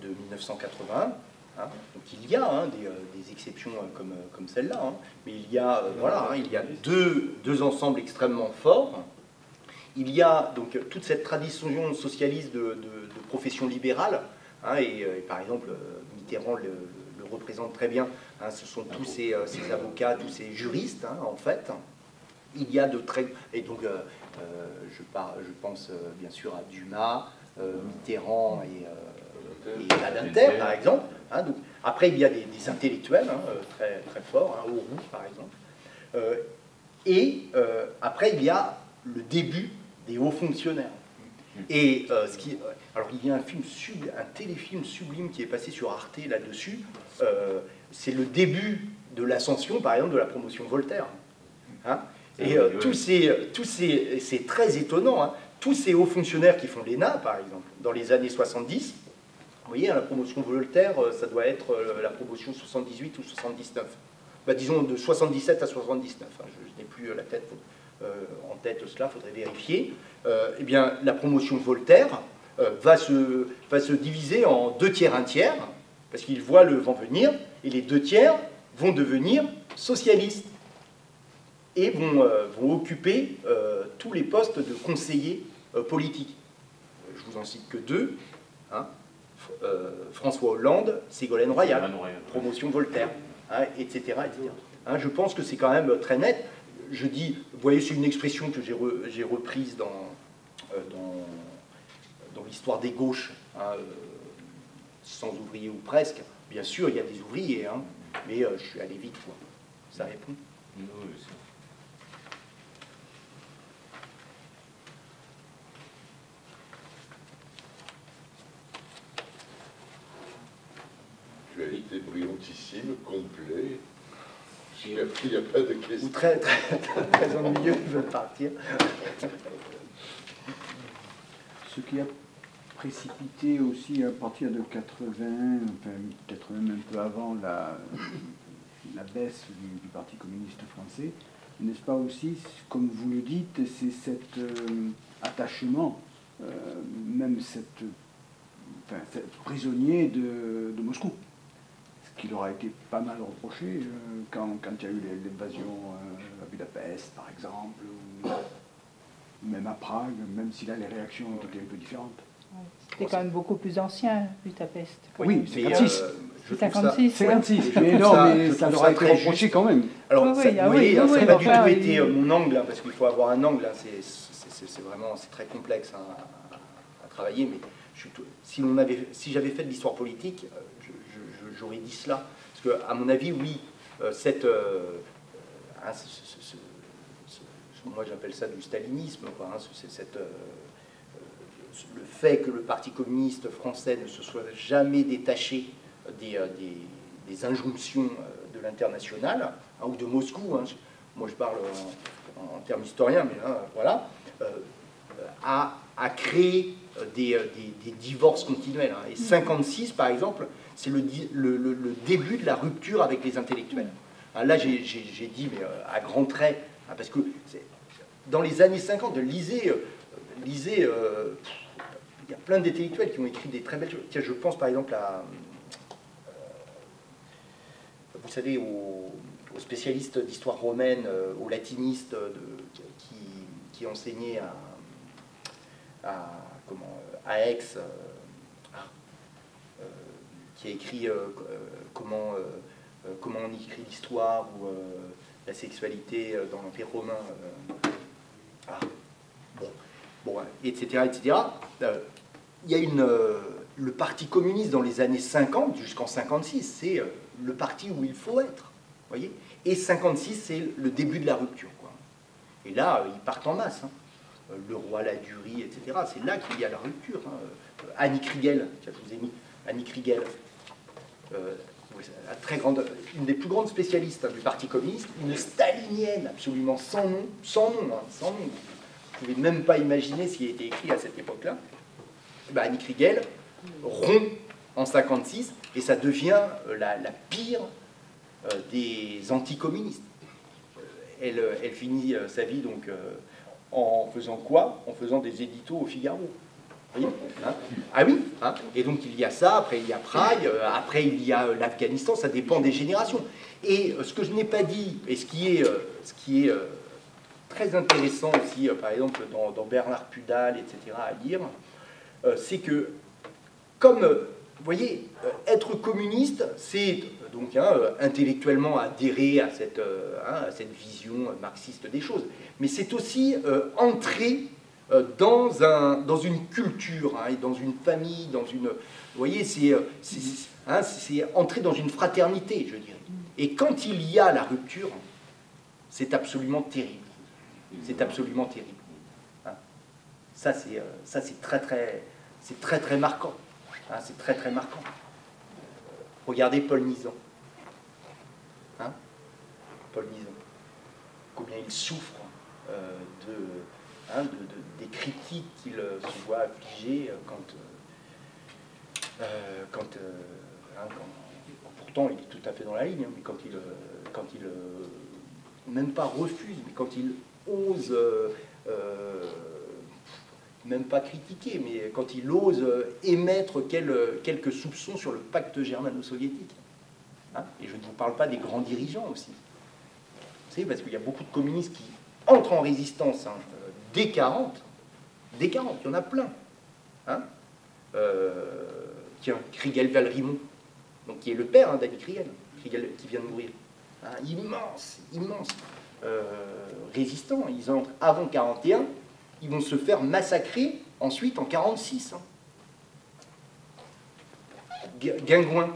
de 1980. Hein. Donc il y a hein, des, exceptions comme, comme celle-là, mais il y a, voilà, il y a deux, deux, ensembles extrêmement forts. Il y a donc toute cette tradition socialiste de, de, profession libérale, et, et, par exemple Mitterrand le, représente très bien. Hein, ce sont tous ces, euh, ces, avocats, tous ces juristes, hein, en fait. Il y a de très... Et donc, euh, euh, je, je, pense bien sûr à Dumas, Mitterrand et et à l'Inter, par exemple. Hein, donc, après, il y a des, des intellectuels hein, euh, très, très forts, hein, Auroux, par exemple. Euh, et euh, après, il y a le début des hauts fonctionnaires. Et euh, ce qui, alors il y a un film sub- un téléfilm sublime qui est passé sur Arte là-dessus. Euh, c'est le début de l'ascension, par exemple, de la promotion Voltaire. Hein et euh, Oui, oui. tous ces, tous ces, c'est très étonnant. hein, tous ces hauts fonctionnaires qui font l'ENA, par exemple, dans les années 70, vous voyez, hein, la promotion Voltaire, euh, ça doit être euh, la promotion 78 ou 79. Bah, disons de 77 à 79. hein, je, je n'ai plus euh, la tête euh, en tête cela, faudrait vérifier. Euh, eh bien, la promotion Voltaire euh, va, se, va se diviser en deux tiers, un tiers, parce qu'ils voient le vent venir, et les deux tiers vont devenir socialistes et vont, euh, vont occuper euh, tous les postes de conseillers euh, politiques. Je vous en cite que deux. hein. François Hollande, Ségolène Royal promotion Voltaire, hein, etc. etc. Hein, je pense que c'est quand même très net. Je dis, vous voyez, c'est une expression que j'ai re- j'ai reprise dans, dans, dans l'histoire des gauches, hein, sans ouvriers ou presque. Bien sûr, il y a des ouvriers, mais euh, je suis allé vite, quoi. Ça répond. Oui, oui, brillantissime, complet. Il n'y a, pas de Ou question. très, très, très ennuyeux, ils veulent partir. Ce qui a précipité aussi à partir de 80, enfin peut-être même un peu avant la, la baisse du, du Parti communiste français, n'est-ce pas aussi, comme vous le dites, c'est cet euh, attachement, euh, même cette, enfin, cet prisonnier de, de Moscou, qui leur a été pas mal reproché euh, quand, quand il y a eu l'invasion euh, à Budapest, par exemple, ou même à Prague, même si là les réactions ont été un peu différentes. C'était quand même beaucoup plus ancien, Budapest. Oui, Mais, 56. euh, je trouve ça- 56. 56, Je mais non, ça- mais je ça leur a été reproché juste. quand même. Alors, Oui, ça, oui, vous oui, voyez, oui, ça n'a oui, pas du tout été euh, mon angle, hein, parce qu'il faut avoir un angle, hein, c'est- c'est c'est- c'est vraiment c'est très complexe hein, à, à travailler, mais je suis tout- si, avait, si j'avais fait de l'histoire politique, euh, je- je- je- j'aurais dit cela. Parce que, à mon avis, oui, euh, cette, euh, hein, ce- ce- ce- ce- ce- moi j'appelle ça du stalinisme, quoi, hein, c'est cette, euh, euh, le fait que le Parti communiste français ne se soit jamais détaché des, euh, des- des injonctions euh, de l'international, hein, ou de Moscou, hein, moi je parle en, en termes historiens, mais là, voilà, euh, a, a créé euh, des, euh, des- divorces continuels. hein. Et 56, par exemple, c'est le, début de la rupture avec les intellectuels. Hein, Là, j'ai dit, mais euh, à grands traits, hein, parce que dans les années 50, lisez, euh, euh, il y a plein d'intellectuels qui ont écrit des très belles choses. Je pense par exemple aux, spécialistes d'histoire romaine, aux latinistes qui, enseignaient à, Aix, qui a écrit euh, euh, comment, euh, comment on écrit l'histoire ou la sexualité dans l'Empire romain. ah, bon, bon, etc. etc. Il y a une, le Parti communiste dans les années 50 jusqu'en 56, c'est le parti où il faut être. Voyez Et 56, c'est le début de la rupture. Quoi. Et là, ils partent en masse. hein. Le roi Ladurie, etc. C'est là qu'il y a la rupture. hein. Annie Kriegel, je vous ai mis Annie Kriegel, grande, une des plus grandes spécialistes hein, du Parti communiste, une stalinienne absolument sans nom, sans nom, hein, sans nom. Vous ne pouvez même pas imaginer ce qui a été écrit à cette époque-là. Ben, Annie Kriegel rompt en 56 et ça devient euh, la, pire euh, des anticommunistes. Euh, Elle, euh, finit euh, sa vie donc euh, en faisant quoi? En faisant des éditos au Figaro. Hein ah oui hein Et donc il y a ça, après il y a Prague, euh, après il y a euh, l'Afghanistan, ça dépend des générations. Et euh, ce que je n'ai pas dit, et ce qui est, très intéressant aussi, par exemple dans, Bernard Pudal, etc., à lire, c'est que comme, vous voyez, être communiste, c'est donc hein, intellectuellement adhérer à cette, vision marxiste des choses, mais c'est aussi entrer dans, un, dans une culture, hein, dans une famille, dans une... Vous voyez, c'est euh, hein, entrer dans une fraternité, je dirais. Et quand il y a la rupture, c'est absolument terrible. C'est absolument terrible. Hein. Ça, c'est euh, très, très, c'est très, très marquant. Hein, c'est très, très marquant. Regardez Paul Nizan. Hein Paul Nizan. Combien il souffre euh, de, hein, de- de- des critiques qu'il euh, se voit affliger euh, quand, euh, quand, hein, pourtant il est tout à fait dans la ligne, hein, mais quand il, quand il même pas refuse, mais quand il ose, même pas critiquer, mais quand il ose émettre quel- quelques soupçons sur le pacte germano-soviétique. Et je ne vous parle pas des grands dirigeants aussi. Vous savez, parce qu'il y a beaucoup de communistes qui entrent en résistance dès 40. Dès 40, il y en a plein. Hein Euh, tiens, Kriegel Valrimont, donc qui est le père hein, d'Annie Kriegel, qui vient de mourir. Hein, immense, immense euh, résistant. Ils entrent avant 41, ils vont se faire massacrer ensuite en 46. hein. Gu- Guingouin,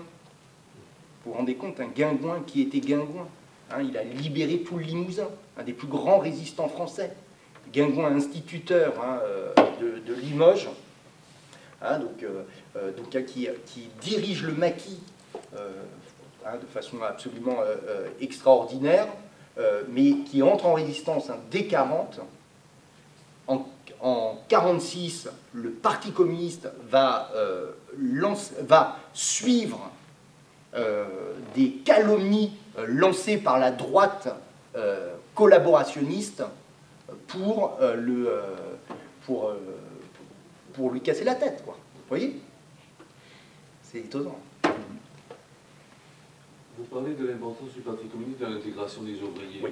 vous vous rendez compte, un Guingouin qui était Guingouin. hein, il a libéré tout le Limousin, un des plus grands résistants français. Guingouin, instituteur hein, euh, de, Limoges, hein, euh, euh, hein, qui, dirige le maquis de façon absolument extraordinaire, mais qui entre en résistance dès 40. En, en 46, le Parti communiste va, suivre des calomnies lancées par la droite collaborationniste pour, euh, le, euh, pour, euh, pour lui casser la tête. Quoi. Vous voyez? C'est étonnant. Vous parlez de l'importance du Parti communiste dans l'intégration des ouvriers. Oui.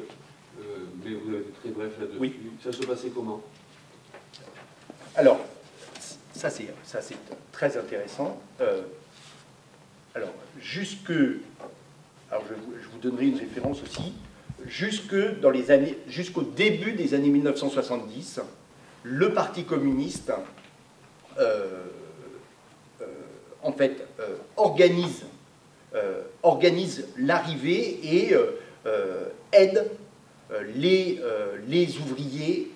Euh, mais vous avez été très bref là-dessus. Oui. Ça se passait comment? Alors, ça c'est ça c'est très intéressant. Euh, alors, jusque, alors je, vous- je vous donnerai une référence aussi. Jusqu'au début des années 1970, le Parti communiste, euh, euh, en fait, euh, organise l'arrivée et aide les, ouvriers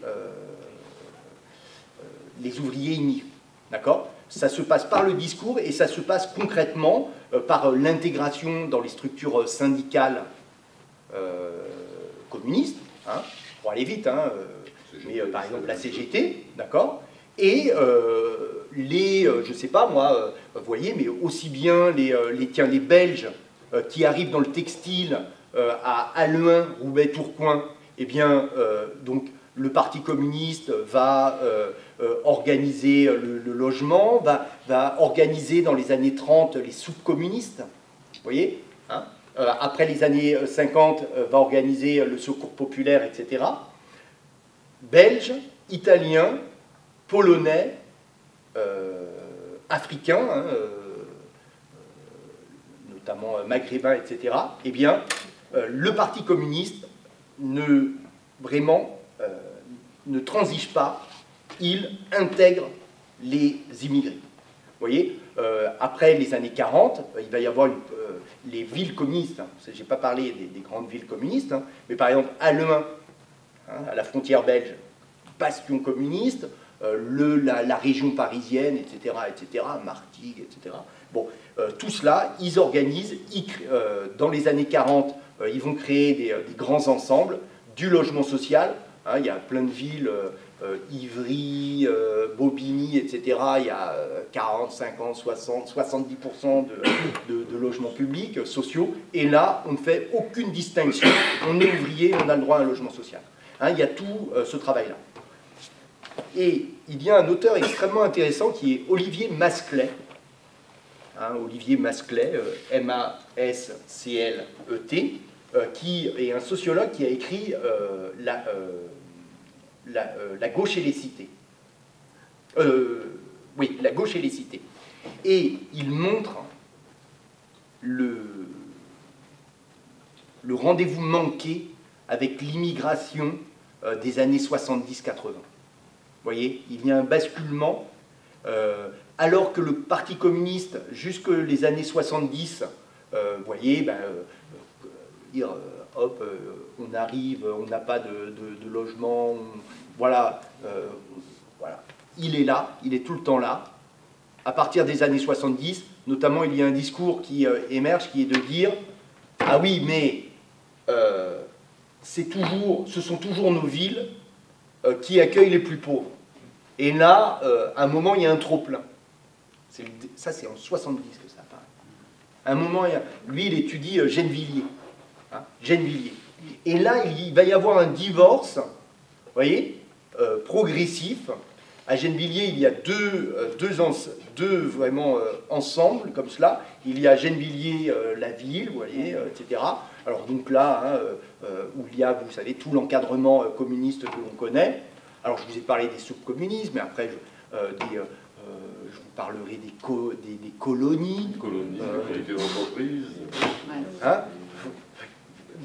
les ouvriers. D'accord? Ça se passe par le discours et ça se passe concrètement par l'intégration dans les structures syndicales communistes, hein, pour aller vite, hein, euh, mais euh, par exemple la CGT, d'accord. Et euh, les, euh, je sais pas moi, euh, vous voyez, mais aussi bien les, euh, les, tiens, les Belges euh, qui arrivent dans le textile euh, à Halluin, Roubaix, Tourcoing, eh bien, euh, donc le Parti communiste va euh, euh, organiser le, le logement, va, va organiser dans les années 30 les soupes communistes, vous voyez hein. Euh, Après les années 50, euh, va organiser le secours populaire, etc. Belges, Italiens, Polonais, euh, Africains, hein, euh, euh, notamment euh, Maghrébins, etc. Eh bien, euh, le Parti communiste ne vraiment euh, ne transige pas, il intègre les immigrés. Voyez, euh, après les années 40, euh, il va y avoir euh, les villes communistes. Je n'ai pas parlé des, des grandes villes communistes, hein, mais par exemple Halluin, hein, à la frontière belge, bastion communiste, la, région parisienne, etc., etc., Martigues, etc. Bon, tout cela, ils organisent, dans les années 40, euh, ils vont créer des, grands ensembles, du logement social, hein, il y a plein de villes, Ivry, euh, Bobigny, etc., il y a euh, 40, 50, 60, 70% de, logements publics, euh, sociaux, et là, on ne fait aucune distinction, on est ouvrier, on a le droit à un logement social. Hein, il y a tout euh, ce travail-là. Et il y a un auteur extrêmement intéressant qui est Olivier Masclet. Hein, Olivier Masclet, euh, M-A-S-C-L-E-T, euh, qui est un sociologue qui a écrit euh, la, euh, la, euh, La gauche et les cités. Euh, oui, La gauche et les cités. Et il montre le, rendez-vous manqué avec l'immigration euh, des années 70-80. voyez, il y a un basculement. alors que le Parti communiste, jusque les années 70, euh, vous voyez, ben, hop, on arrive, on n'a pas de, logement, voilà, euh, voilà. Il est là, il est tout le temps là. À partir des années 70, notamment, il y a un discours qui euh, émerge qui est de dire Ah oui, mais euh, toujours, ce sont toujours nos villes qui accueillent les plus pauvres. Et là, à un moment, il y a un trop-plein. Ça, c'est en 70 que ça apparaît. Un moment, lui, il étudie Gennevilliers. hein, Gennevilliers. Et là, il va y avoir un divorce, vous voyez, euh, progressif. À Gennevilliers, il y a deux, euh, deux, vraiment euh, ensembles, comme cela. Il y a Gennevilliers, euh, la ville, vous voyez, euh, etc. Alors donc là, hein, où il y a, vous savez, tout l'encadrement euh, communiste que l'on connaît. Alors je vous ai parlé des subcommunismes, mais après, je, euh, des, euh, euh, je vous parlerai des, co- des, des colonies. Colonie, Euh, qualité d'entreprise. Hein?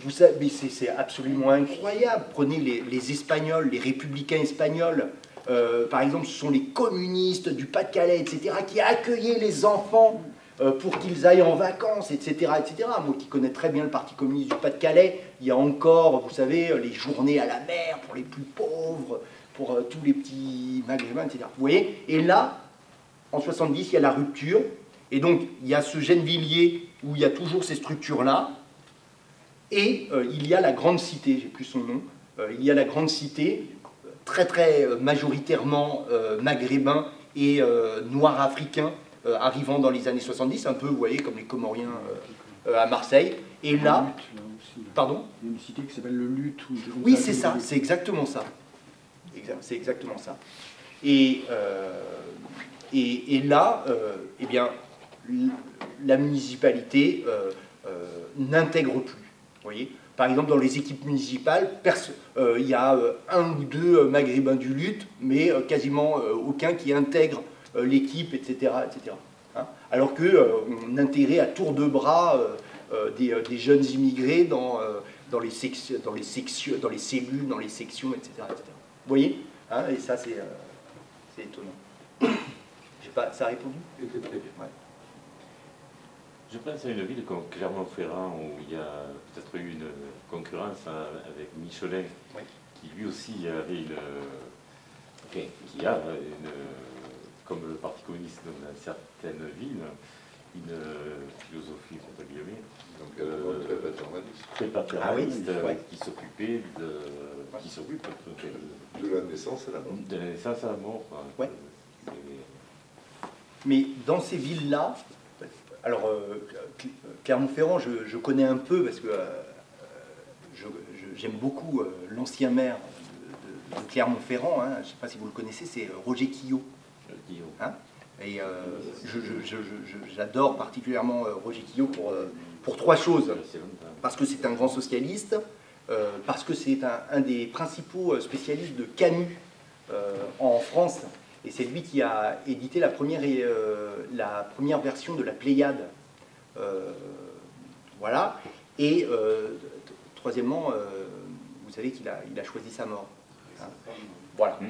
Vous savez, c'est absolument incroyable. Prenez les, les Espagnols, les républicains espagnols. euh, par exemple, ce sont les communistes du Pas-de-Calais, etc., qui accueillaient les enfants euh, pour qu'ils aillent en vacances, etc., etc. Moi qui connais très bien le Parti communiste du Pas-de-Calais, il y a encore, vous savez, les journées à la mer pour les plus pauvres, pour euh, tous les petits maghrébins, etc. Vous voyez? Et là, en 70, il y a la rupture. Et donc, il y a ce Gennevilliers où il y a toujours ces structures-là. Et euh, il y a la grande cité, j'ai plus son nom, euh, il y a la grande cité, très très euh, majoritairement maghrébin et noir africain, arrivant dans les années 70, un peu, vous voyez, comme les Comoriens à Marseille. Et là, pardon? Il y a une cité qui s'appelle le Lutte. comme Oui, c'est ça, c'est exactement ça. C'est exactement ça. Et, euh, et, et là, euh, eh bien, la municipalité euh, n'intègre plus. Voyez Par exemple, dans les équipes municipales, euh, il y a euh, un ou deux euh, maghrébins du lutte, mais quasiment aucun qui intègre l'équipe, etc. etc. Hein Alors qu'on intégrait à tour de bras des, des jeunes immigrés dans, dans, les sections, dans, les sections, dans les cellules, dans les sections, etc. etc. Vous voyez Hein Et ça, c'est étonnant. Pas, ça a répondu? Était très bien. Je pense à une ville comme Clermont-Ferrand où il y a peut-être eu une concurrence avec Michelin, Oui. qui lui aussi avait une. enfin, qui a une. Comme le Parti communiste dans certaines villes, une philosophie, entre guillemets, Donc, Euh, euh, très paternaliste. très Ah oui, paternaliste, ouais. qui s'occupait de. qui s'occupe de, De la naissance à la mort. de la naissance à la mort. Ouais. C'est- Mais dans ces villes-là, alors euh, Cl- Clermont-Ferrand, je, je connais un peu parce que euh, j'aime beaucoup euh, l'ancien maire de, de- de Clermont-Ferrand. hein. je ne sais pas si vous le connaissez, c'est euh, Roger Quillot. Guillaume. Et euh, j'adore particulièrement euh, Roger Quillot pour, euh, pour trois choses. Parce que c'est un grand socialiste, euh, parce que c'est un, un des principaux euh, spécialistes de Camus euh, en France. Et c'est lui qui a édité la première, euh, la première version de la Pléiade. Euh, voilà. Et euh, troisièmement, euh, vous savez qu'il a, il a choisi sa mort. Hein. Voilà. Hum.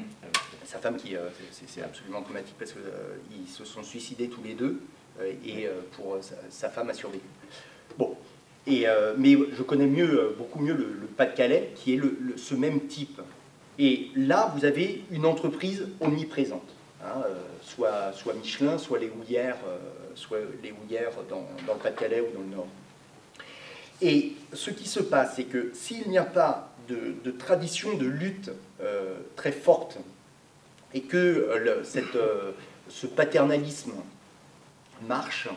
Sa femme qui, euh, c'est absolument dramatique parce qu'ils se sont suicidés tous les deux euh, et euh, pour euh, sa, sa femme a survécu. Bon, et, euh, mais je connais mieux, beaucoup mieux le, le Pas-de-Calais qui est le, le- ce même type. Et là, vous avez une entreprise omniprésente, hein, euh, soit, Michelin, soit les houillères, euh, soit les houillères dans, le Pas-de-Calais ou dans le Nord. Et ce qui se passe, c'est que s'il n'y a pas de, tradition de lutte euh, très forte et que ce paternalisme marche,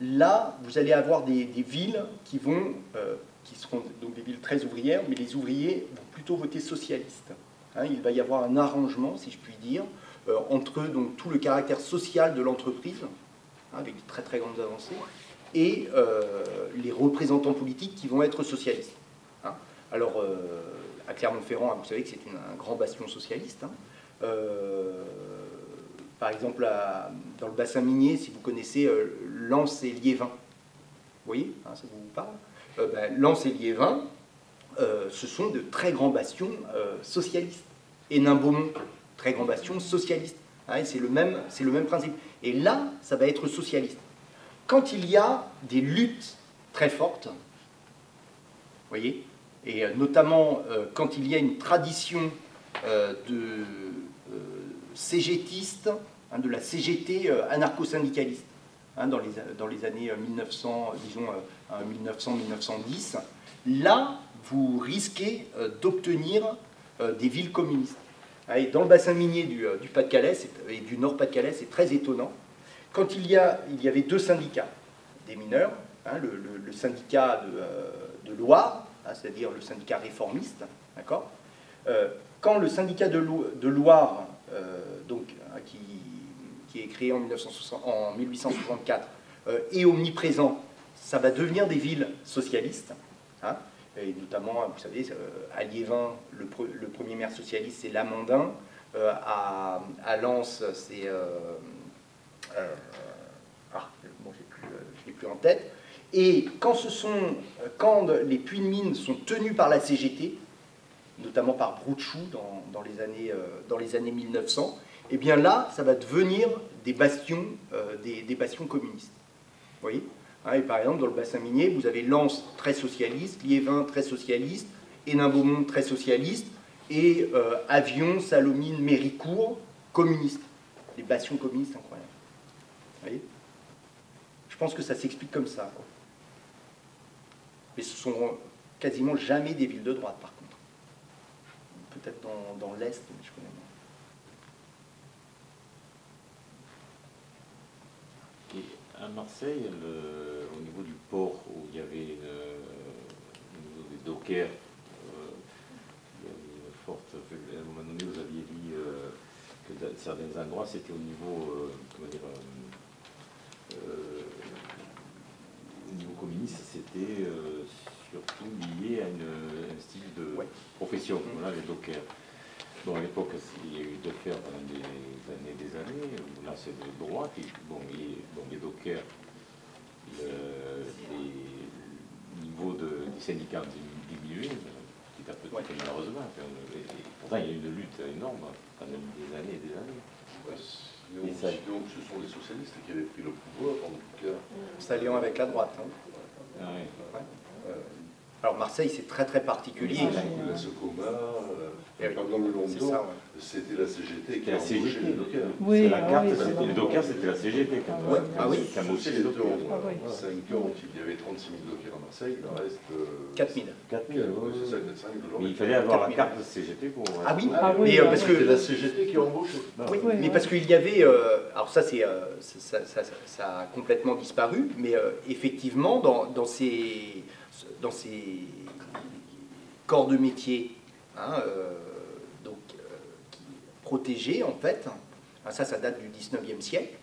là, vous allez avoir des, villes qui vont, qui seront donc des villes très ouvrières, mais les ouvriers vont plutôt voter socialiste. Hein, il va y avoir un arrangement, si je puis dire, euh, entre donc, tout le caractère social de l'entreprise, hein, avec de très très grandes avancées, et euh, les représentants politiques qui vont être socialistes. hein. Alors, euh, à Clermont-Ferrand, vous savez que c'est un grand bastion socialiste. par exemple, dans le bassin minier, si vous connaissez Lens et Liévin, vous voyez, ça vous parle? Ben, Lens et Liévin, euh, ce sont de très grands bastions euh, socialistes. Et Nain-Beaumont, très grand bastion socialiste. Hein, c'est le, même, principe. Et là, ça va être socialiste. Quand il y a des luttes très fortes, voyez, et euh, notamment euh, quand il y a une tradition euh, de euh, hein, de la CGT euh, anarcho-syndicaliste, hein, dans, les, dans les années euh, 1900, disons euh, 1900-1910, là, vous risquez euh, d'obtenir euh, des villes communistes. Dans le bassin minier du, euh, Pas-de-Calais et du Nord-Pas-de-Calais, c'est très étonnant. Quand il y, a, il y avait deux syndicats des mineurs, hein, le, syndicat de, Loire, hein, c'est-à-dire le syndicat réformiste, d'accord Quand le syndicat de, Lo- de Loire, donc, hein, qui, est créé en, 1960 en 1864, euh, est omniprésent, ça va devenir des villes socialistes. hein, et notamment, vous savez, euh, à Liévin, le, pre- le premier maire socialiste, c'est Lamandin. Euh, à, Lens, c'est... euh, ah, bon, je l'ai plus en tête. Et quand, ce sont, quand les puits de mines sont tenus par la CGT, notamment par Brouchou dans, les années, dans les années 1900, eh bien là, ça va devenir des bastions, des, des bastions communistes. Vous voyez? Hein, et par exemple, dans le bassin minier, vous avez Lens très socialiste, Liévin très socialiste, Hénin-Beaumont très socialiste, et euh, Avion, Salomine, Méricourt communistes. Des bastions communistes incroyables. Vous voyez? Je pense que ça s'explique comme ça. Mais ce sont quasiment jamais des villes de droite, par contre. Peut-être dans, dans l'Est, mais je connais moins. Et à Marseille, le- au niveau du port, où il y avait au niveau des dockers, euh, il y avait une forte. À un moment donné, vous aviez dit euh, que dans certains endroits, c'était au niveau, euh, comment dire, euh, euh, au niveau communiste, c'était euh, surtout lié à une- un style de Ouais. profession, voilà, les dockers. Bon, à l'époque, il y a eu dockers pendant des années des années. Là, c'est de droite. Et, bon, les, bon, les dockers, le, les niveaux de, des syndicats ont dimi- diminué petit à petit, Ouais. malheureusement. Et- et pourtant, il y a eu une lutte énorme pendant des années et des années. Ouais, c'est- Et ça- donc ce sont les socialistes qui avaient pris le pouvoir, en tout cas. S'alliant avec la droite. hein. Ah. Ouais. Alors Marseille, c'est très très particulier. Pris la Socoma, euh, Eh oui. pendant le ça, ouais. c'était la CGT qui a embauché les dockers. Oui, C'est la ah carte, oui, c'était- c'est les dockers, c'était la CGT quand même. Ouais. Ah oui. Qui a embauché les dockers. en Ah oui. 50, il y avait 36 000 dockers à Marseille, il en reste... euh, 4000. 4000, Ouais, ouais, c'est ça, ouais. 400 000 Mais il fallait avoir la 4000. carte CGT pour. Ah oui, Ah oui, mais, euh, ah parce oui. que C'est la CGT qui a embauché. Oui, Oui, mais oui. parce qu'il y avait, euh, alors ça c'est, euh, ça, ça- ça- ça a complètement disparu, mais euh, effectivement dans, dans ces, dans ces corps de métier, hein, euh, donc euh, qui- protégés en fait, hein, ça ça date du 19e siècle,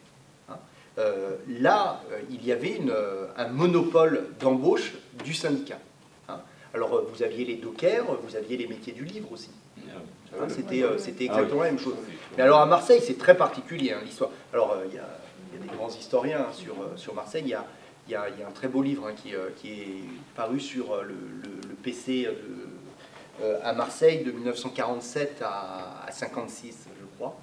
hein, euh, là euh, il y avait une, euh, un monopole d'embauche du syndicat. hein. Alors vous aviez les dockers, vous aviez les métiers du livre aussi. Hein, C'était euh, c'était Ah oui. exactement la même chose. Mais alors à Marseille, c'est très particulier hein, l'histoire. Alors euh, il y, a, il y a des grands historiens hein, sur, euh, sur Marseille. Il y a, il y a- il y a un très beau livre hein, qui, euh, qui est paru sur euh, le, le- le PC de- euh, à Marseille de 1947 à, à 56, je crois.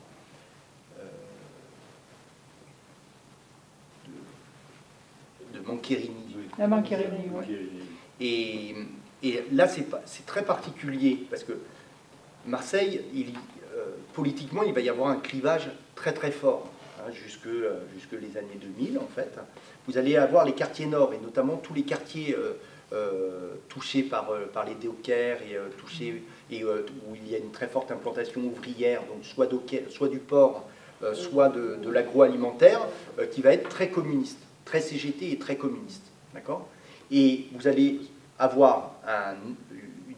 De, de Mancherini. La Mancherini, oui. Et, et là, c'est très particulier parce que Marseille, il, euh, politiquement, il va y avoir un clivage très très fort hein, jusque, euh, jusque les années 2000 en fait. Vous allez avoir les quartiers nord et notamment tous les quartiers euh, euh, touchés par, euh, par les dockers et touchés et où il y a une très forte implantation ouvrière, donc soit, docker- soit du port, euh, soit de, de l'agroalimentaire, qui va être très communiste, très CGT et très communiste, d'accord? Et vous allez avoir un-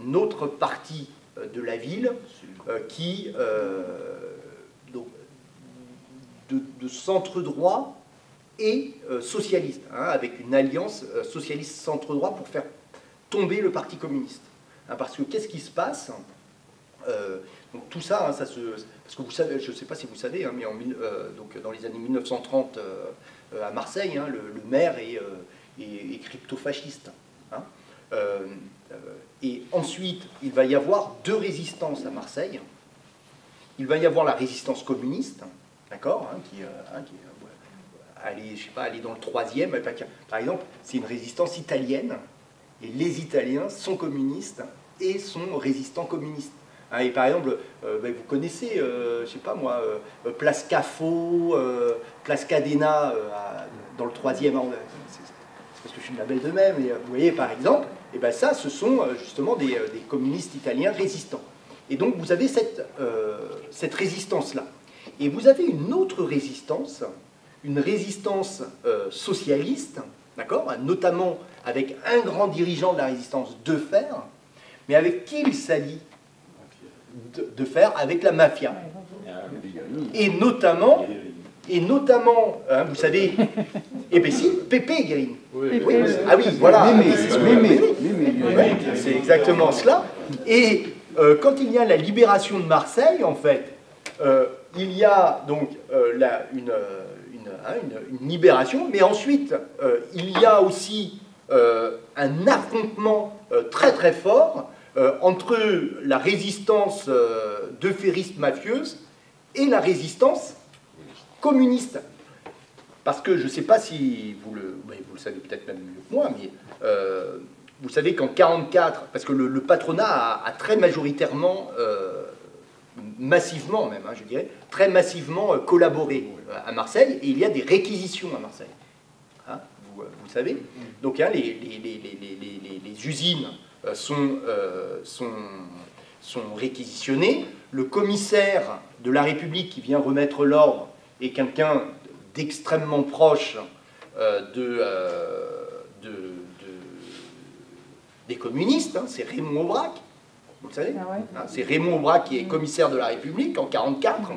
une autre partie de la ville euh, qui, euh, donc, de, de centre droit et euh, socialiste, hein, avec une alliance euh, socialiste centre droit pour faire tomber le Parti communiste. Hein, parce que qu'est-ce qui se passe Euh, donc tout ça, hein, ça se, parce que vous savez, je ne sais pas si vous savez, hein, mais en, donc dans les années 1930 euh, euh, à Marseille, hein, le, maire est, crypto-fasciste. hein. Et ensuite, il va y avoir deux résistances à Marseille. il va y avoir la résistance communiste, d'accord, hein, qui, hein, qui, aller, je sais pas, aller dans le troisième. Par exemple, c'est une résistance italienne, et les Italiens sont communistes et sont résistants communistes. Hein, et par exemple, euh, ben, vous connaissez, euh, je sais pas moi, Place euh, Place Cadena, euh, à- dans le troisième. c'est- parce que je suis de la de même, euh, vous voyez par exemple, et ben ça, ce sont justement des, des communistes italiens résistants. Et donc vous avez cette, cette résistance-là. Et vous avez une autre résistance, une résistance euh, socialiste, d'accord, notamment avec un grand dirigeant de la résistance de fer, mais avec qui il s'allie de, de fer Avec la mafia. Et notamment, et notamment, hein, vous savez, et bien si, Pépé Guérine. Oui, Oui, ah oui, voilà. C'est- exactement cela. Et euh, quand il y a la libération de Marseille, en fait, euh, il y a donc euh, la- une, hein, une- libération, mais ensuite, euh, il y a aussi euh, un affrontement euh, très très fort euh, entre la résistance euh, de ferristes mafieuse et la résistance communiste. Parce que je ne sais pas si vous le, savez peut-être même mieux que moi, mais euh, vous savez qu'en 44, parce que le, patronat a, très majoritairement, euh, massivement même, hein, je dirais, très massivement euh, collaboré euh, à Marseille, et il y a des réquisitions à Marseille. Hein, vous, euh, vous le savez Donc hein, les, usines sont, euh, sont, sont réquisitionnées. Le commissaire de la République qui vient remettre l'ordre est quelqu'un d'extrêmement proche euh, de, euh, de- de- des communistes, c'est Raymond Aubrac, vous le savez Ah ouais. Hein, C'est Raymond Aubrac qui est commissaire de la République en 1944.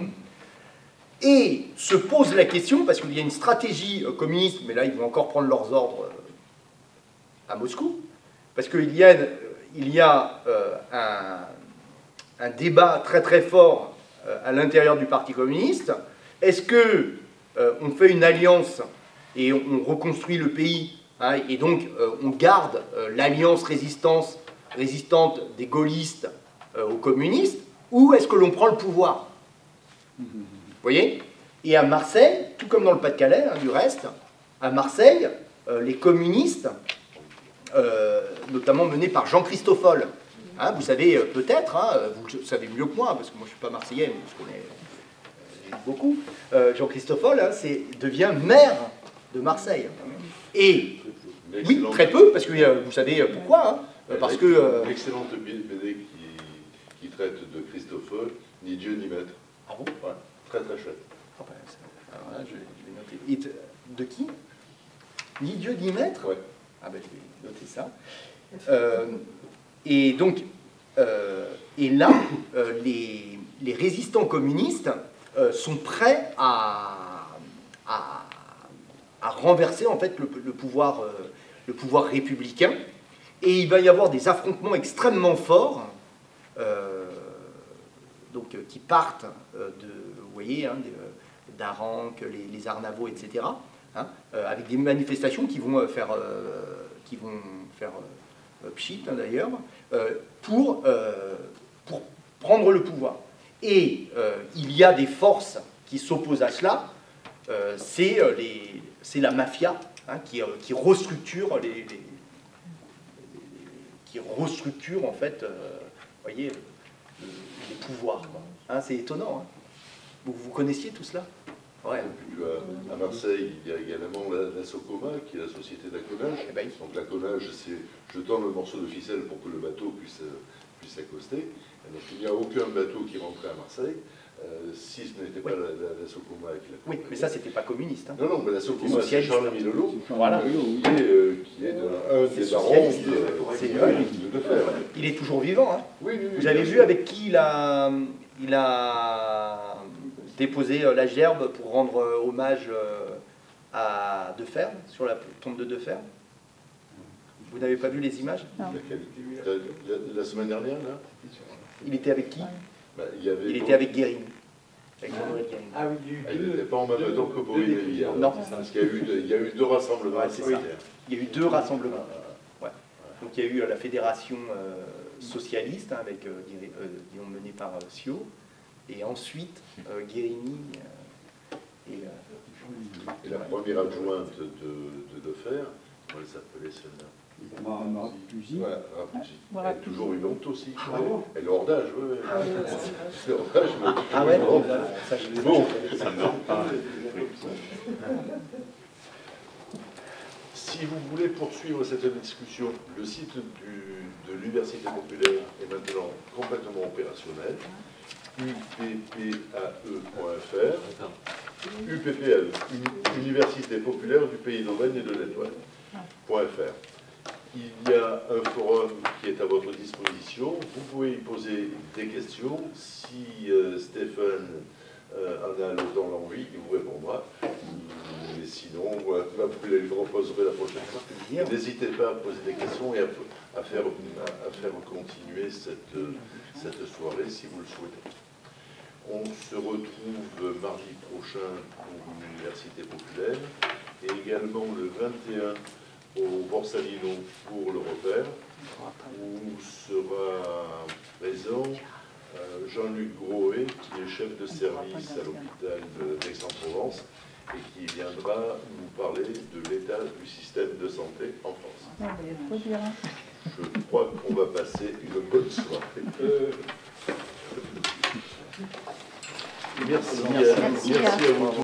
Et se pose la question, parce qu'il y a une stratégie euh, communiste, mais là ils vont encore prendre leurs ordres euh, à Moscou, parce qu'il y a, il y a euh, un, un débat très très fort euh, à l'intérieur du Parti communiste. Est-ce que euh, on fait une alliance et on, on reconstruit le pays, hein, et donc on garde l'alliance résistance, résistante des gaullistes euh, aux communistes, ou est-ce que l'on prend le pouvoir? Vous voyez? Et à Marseille, tout comme dans le Pas-de-Calais, hein, du reste, à Marseille, euh, les communistes, euh, notamment menés par Jean Christoffol, hein, vous savez peut-être, hein, vous le savez mieux que moi, parce que moi je ne suis pas marseillais, mais je connais beaucoup, Jean Christoffol hein, devient maire de Marseille. Et oui, très peu, parce que vous savez pourquoi hein, Parce que... euh, Une excellente BD qui, qui traite de Christophore, ni Dieu ni maître. Ah bon? Ouais, très très chouette. Ah c'est- alors là, je, vais noter. Et de, qui? Ni Dieu ni maître? Ouais. Ah ben je vais noter ça. Euh, et donc, euh, et là, euh, les, les résistants communistes euh, sont prêts à, à, à renverser en fait le, le pouvoir, euh, le pouvoir républicain. Et il va y avoir des affrontements extrêmement forts, euh, donc, euh, qui partent euh, de, vous voyez, hein, les, les Arnavaux, etc., hein, avec des manifestations qui vont faire, qui vont faire pchit hein, d'ailleurs, pour, pour prendre le pouvoir. Et il y a des forces qui s'opposent à cela, c'est, la mafia hein, qui, qui restructure les- qui restructure en fait, euh, voyez, le- les pouvoirs. Hein, c'est étonnant. hein. Vous, vous connaissiez tout cela? Ouais. Et puis, à, à Marseille, il y a également la, la Socoma, qui est la société d'accolage. Eh ben, Donc l'accolage, c'est je tends le morceau de ficelle pour que le bateau puisse, puisse accoster. Et donc il n'y a aucun bateau qui rentrait à Marseille, si ce n'était pas Oui. la, la- Socoma qui l'a Oui, mais ça, c'était pas communiste. hein. Non, non, mais la Socoma, c'est. Charles Milolo, Voilà. qui est, euh, qui est de- un C'est des barons socialiste. de, C'est- de, de, de fer. Il est toujours vivant. hein. Oui, oui, oui, Vous avez vu avec qui il a, il a déposé euh, la gerbe pour rendre euh, hommage euh, à Defer, sur la tombe de Defer Vous n'avez pas vu les images? La, la- la semaine dernière, là? Il était avec qui? Bah, il, y avait Il était avec Guérin. Ah oui, il y a eu il deux- n'était pas en même temps que alors. Non. Parce qu'il y, a eu deux- il y a eu deux rassemblements Ouais, ça. Il y a eu deux rassemblements. Ouais. Donc il y a eu euh, la fédération euh, socialiste, hein, avec, euh, euh, disons, menée par euh, Sio, Et ensuite, euh, Guérini euh, et, euh, Et la première adjointe de, de Defer, comment elle s'appelait celle-là? Voilà. Elle est toujours une honte aussi. Elle est hors d'âge, oui. Elle est hors d'âge, mais Ah ouais. Ça, je- Bon, Ça me pas. si vous voulez poursuivre cette discussion, le site du- de l'Université populaire est maintenant complètement opérationnel. uppae.fr. UPPL, Uni- Université populaire du Pays d'Auvergne et de l'Étoile.fr. Il y a un forum qui est à votre disposition. Vous pouvez y poser des questions. Si euh, Stéphane euh, en a autant l'envie, il vous répondra. Sinon, vous les reposerez la prochaine fois. N'hésitez pas à poser des questions et à, à faire, à, à faire continuer cette, cette soirée si vous le souhaitez. On se retrouve mardi prochain pour l'Université populaire et également le 21 au Borsalino pour le repère où sera présent euh, Jean-Luc Groé qui est chef de service à l'hôpital d'Aix-en-Provence et qui viendra nous parler de l'état du système de santé en France. Hein. Je crois qu'on va passer une bonne soirée. Merci, Merci, à, merci à vous tous.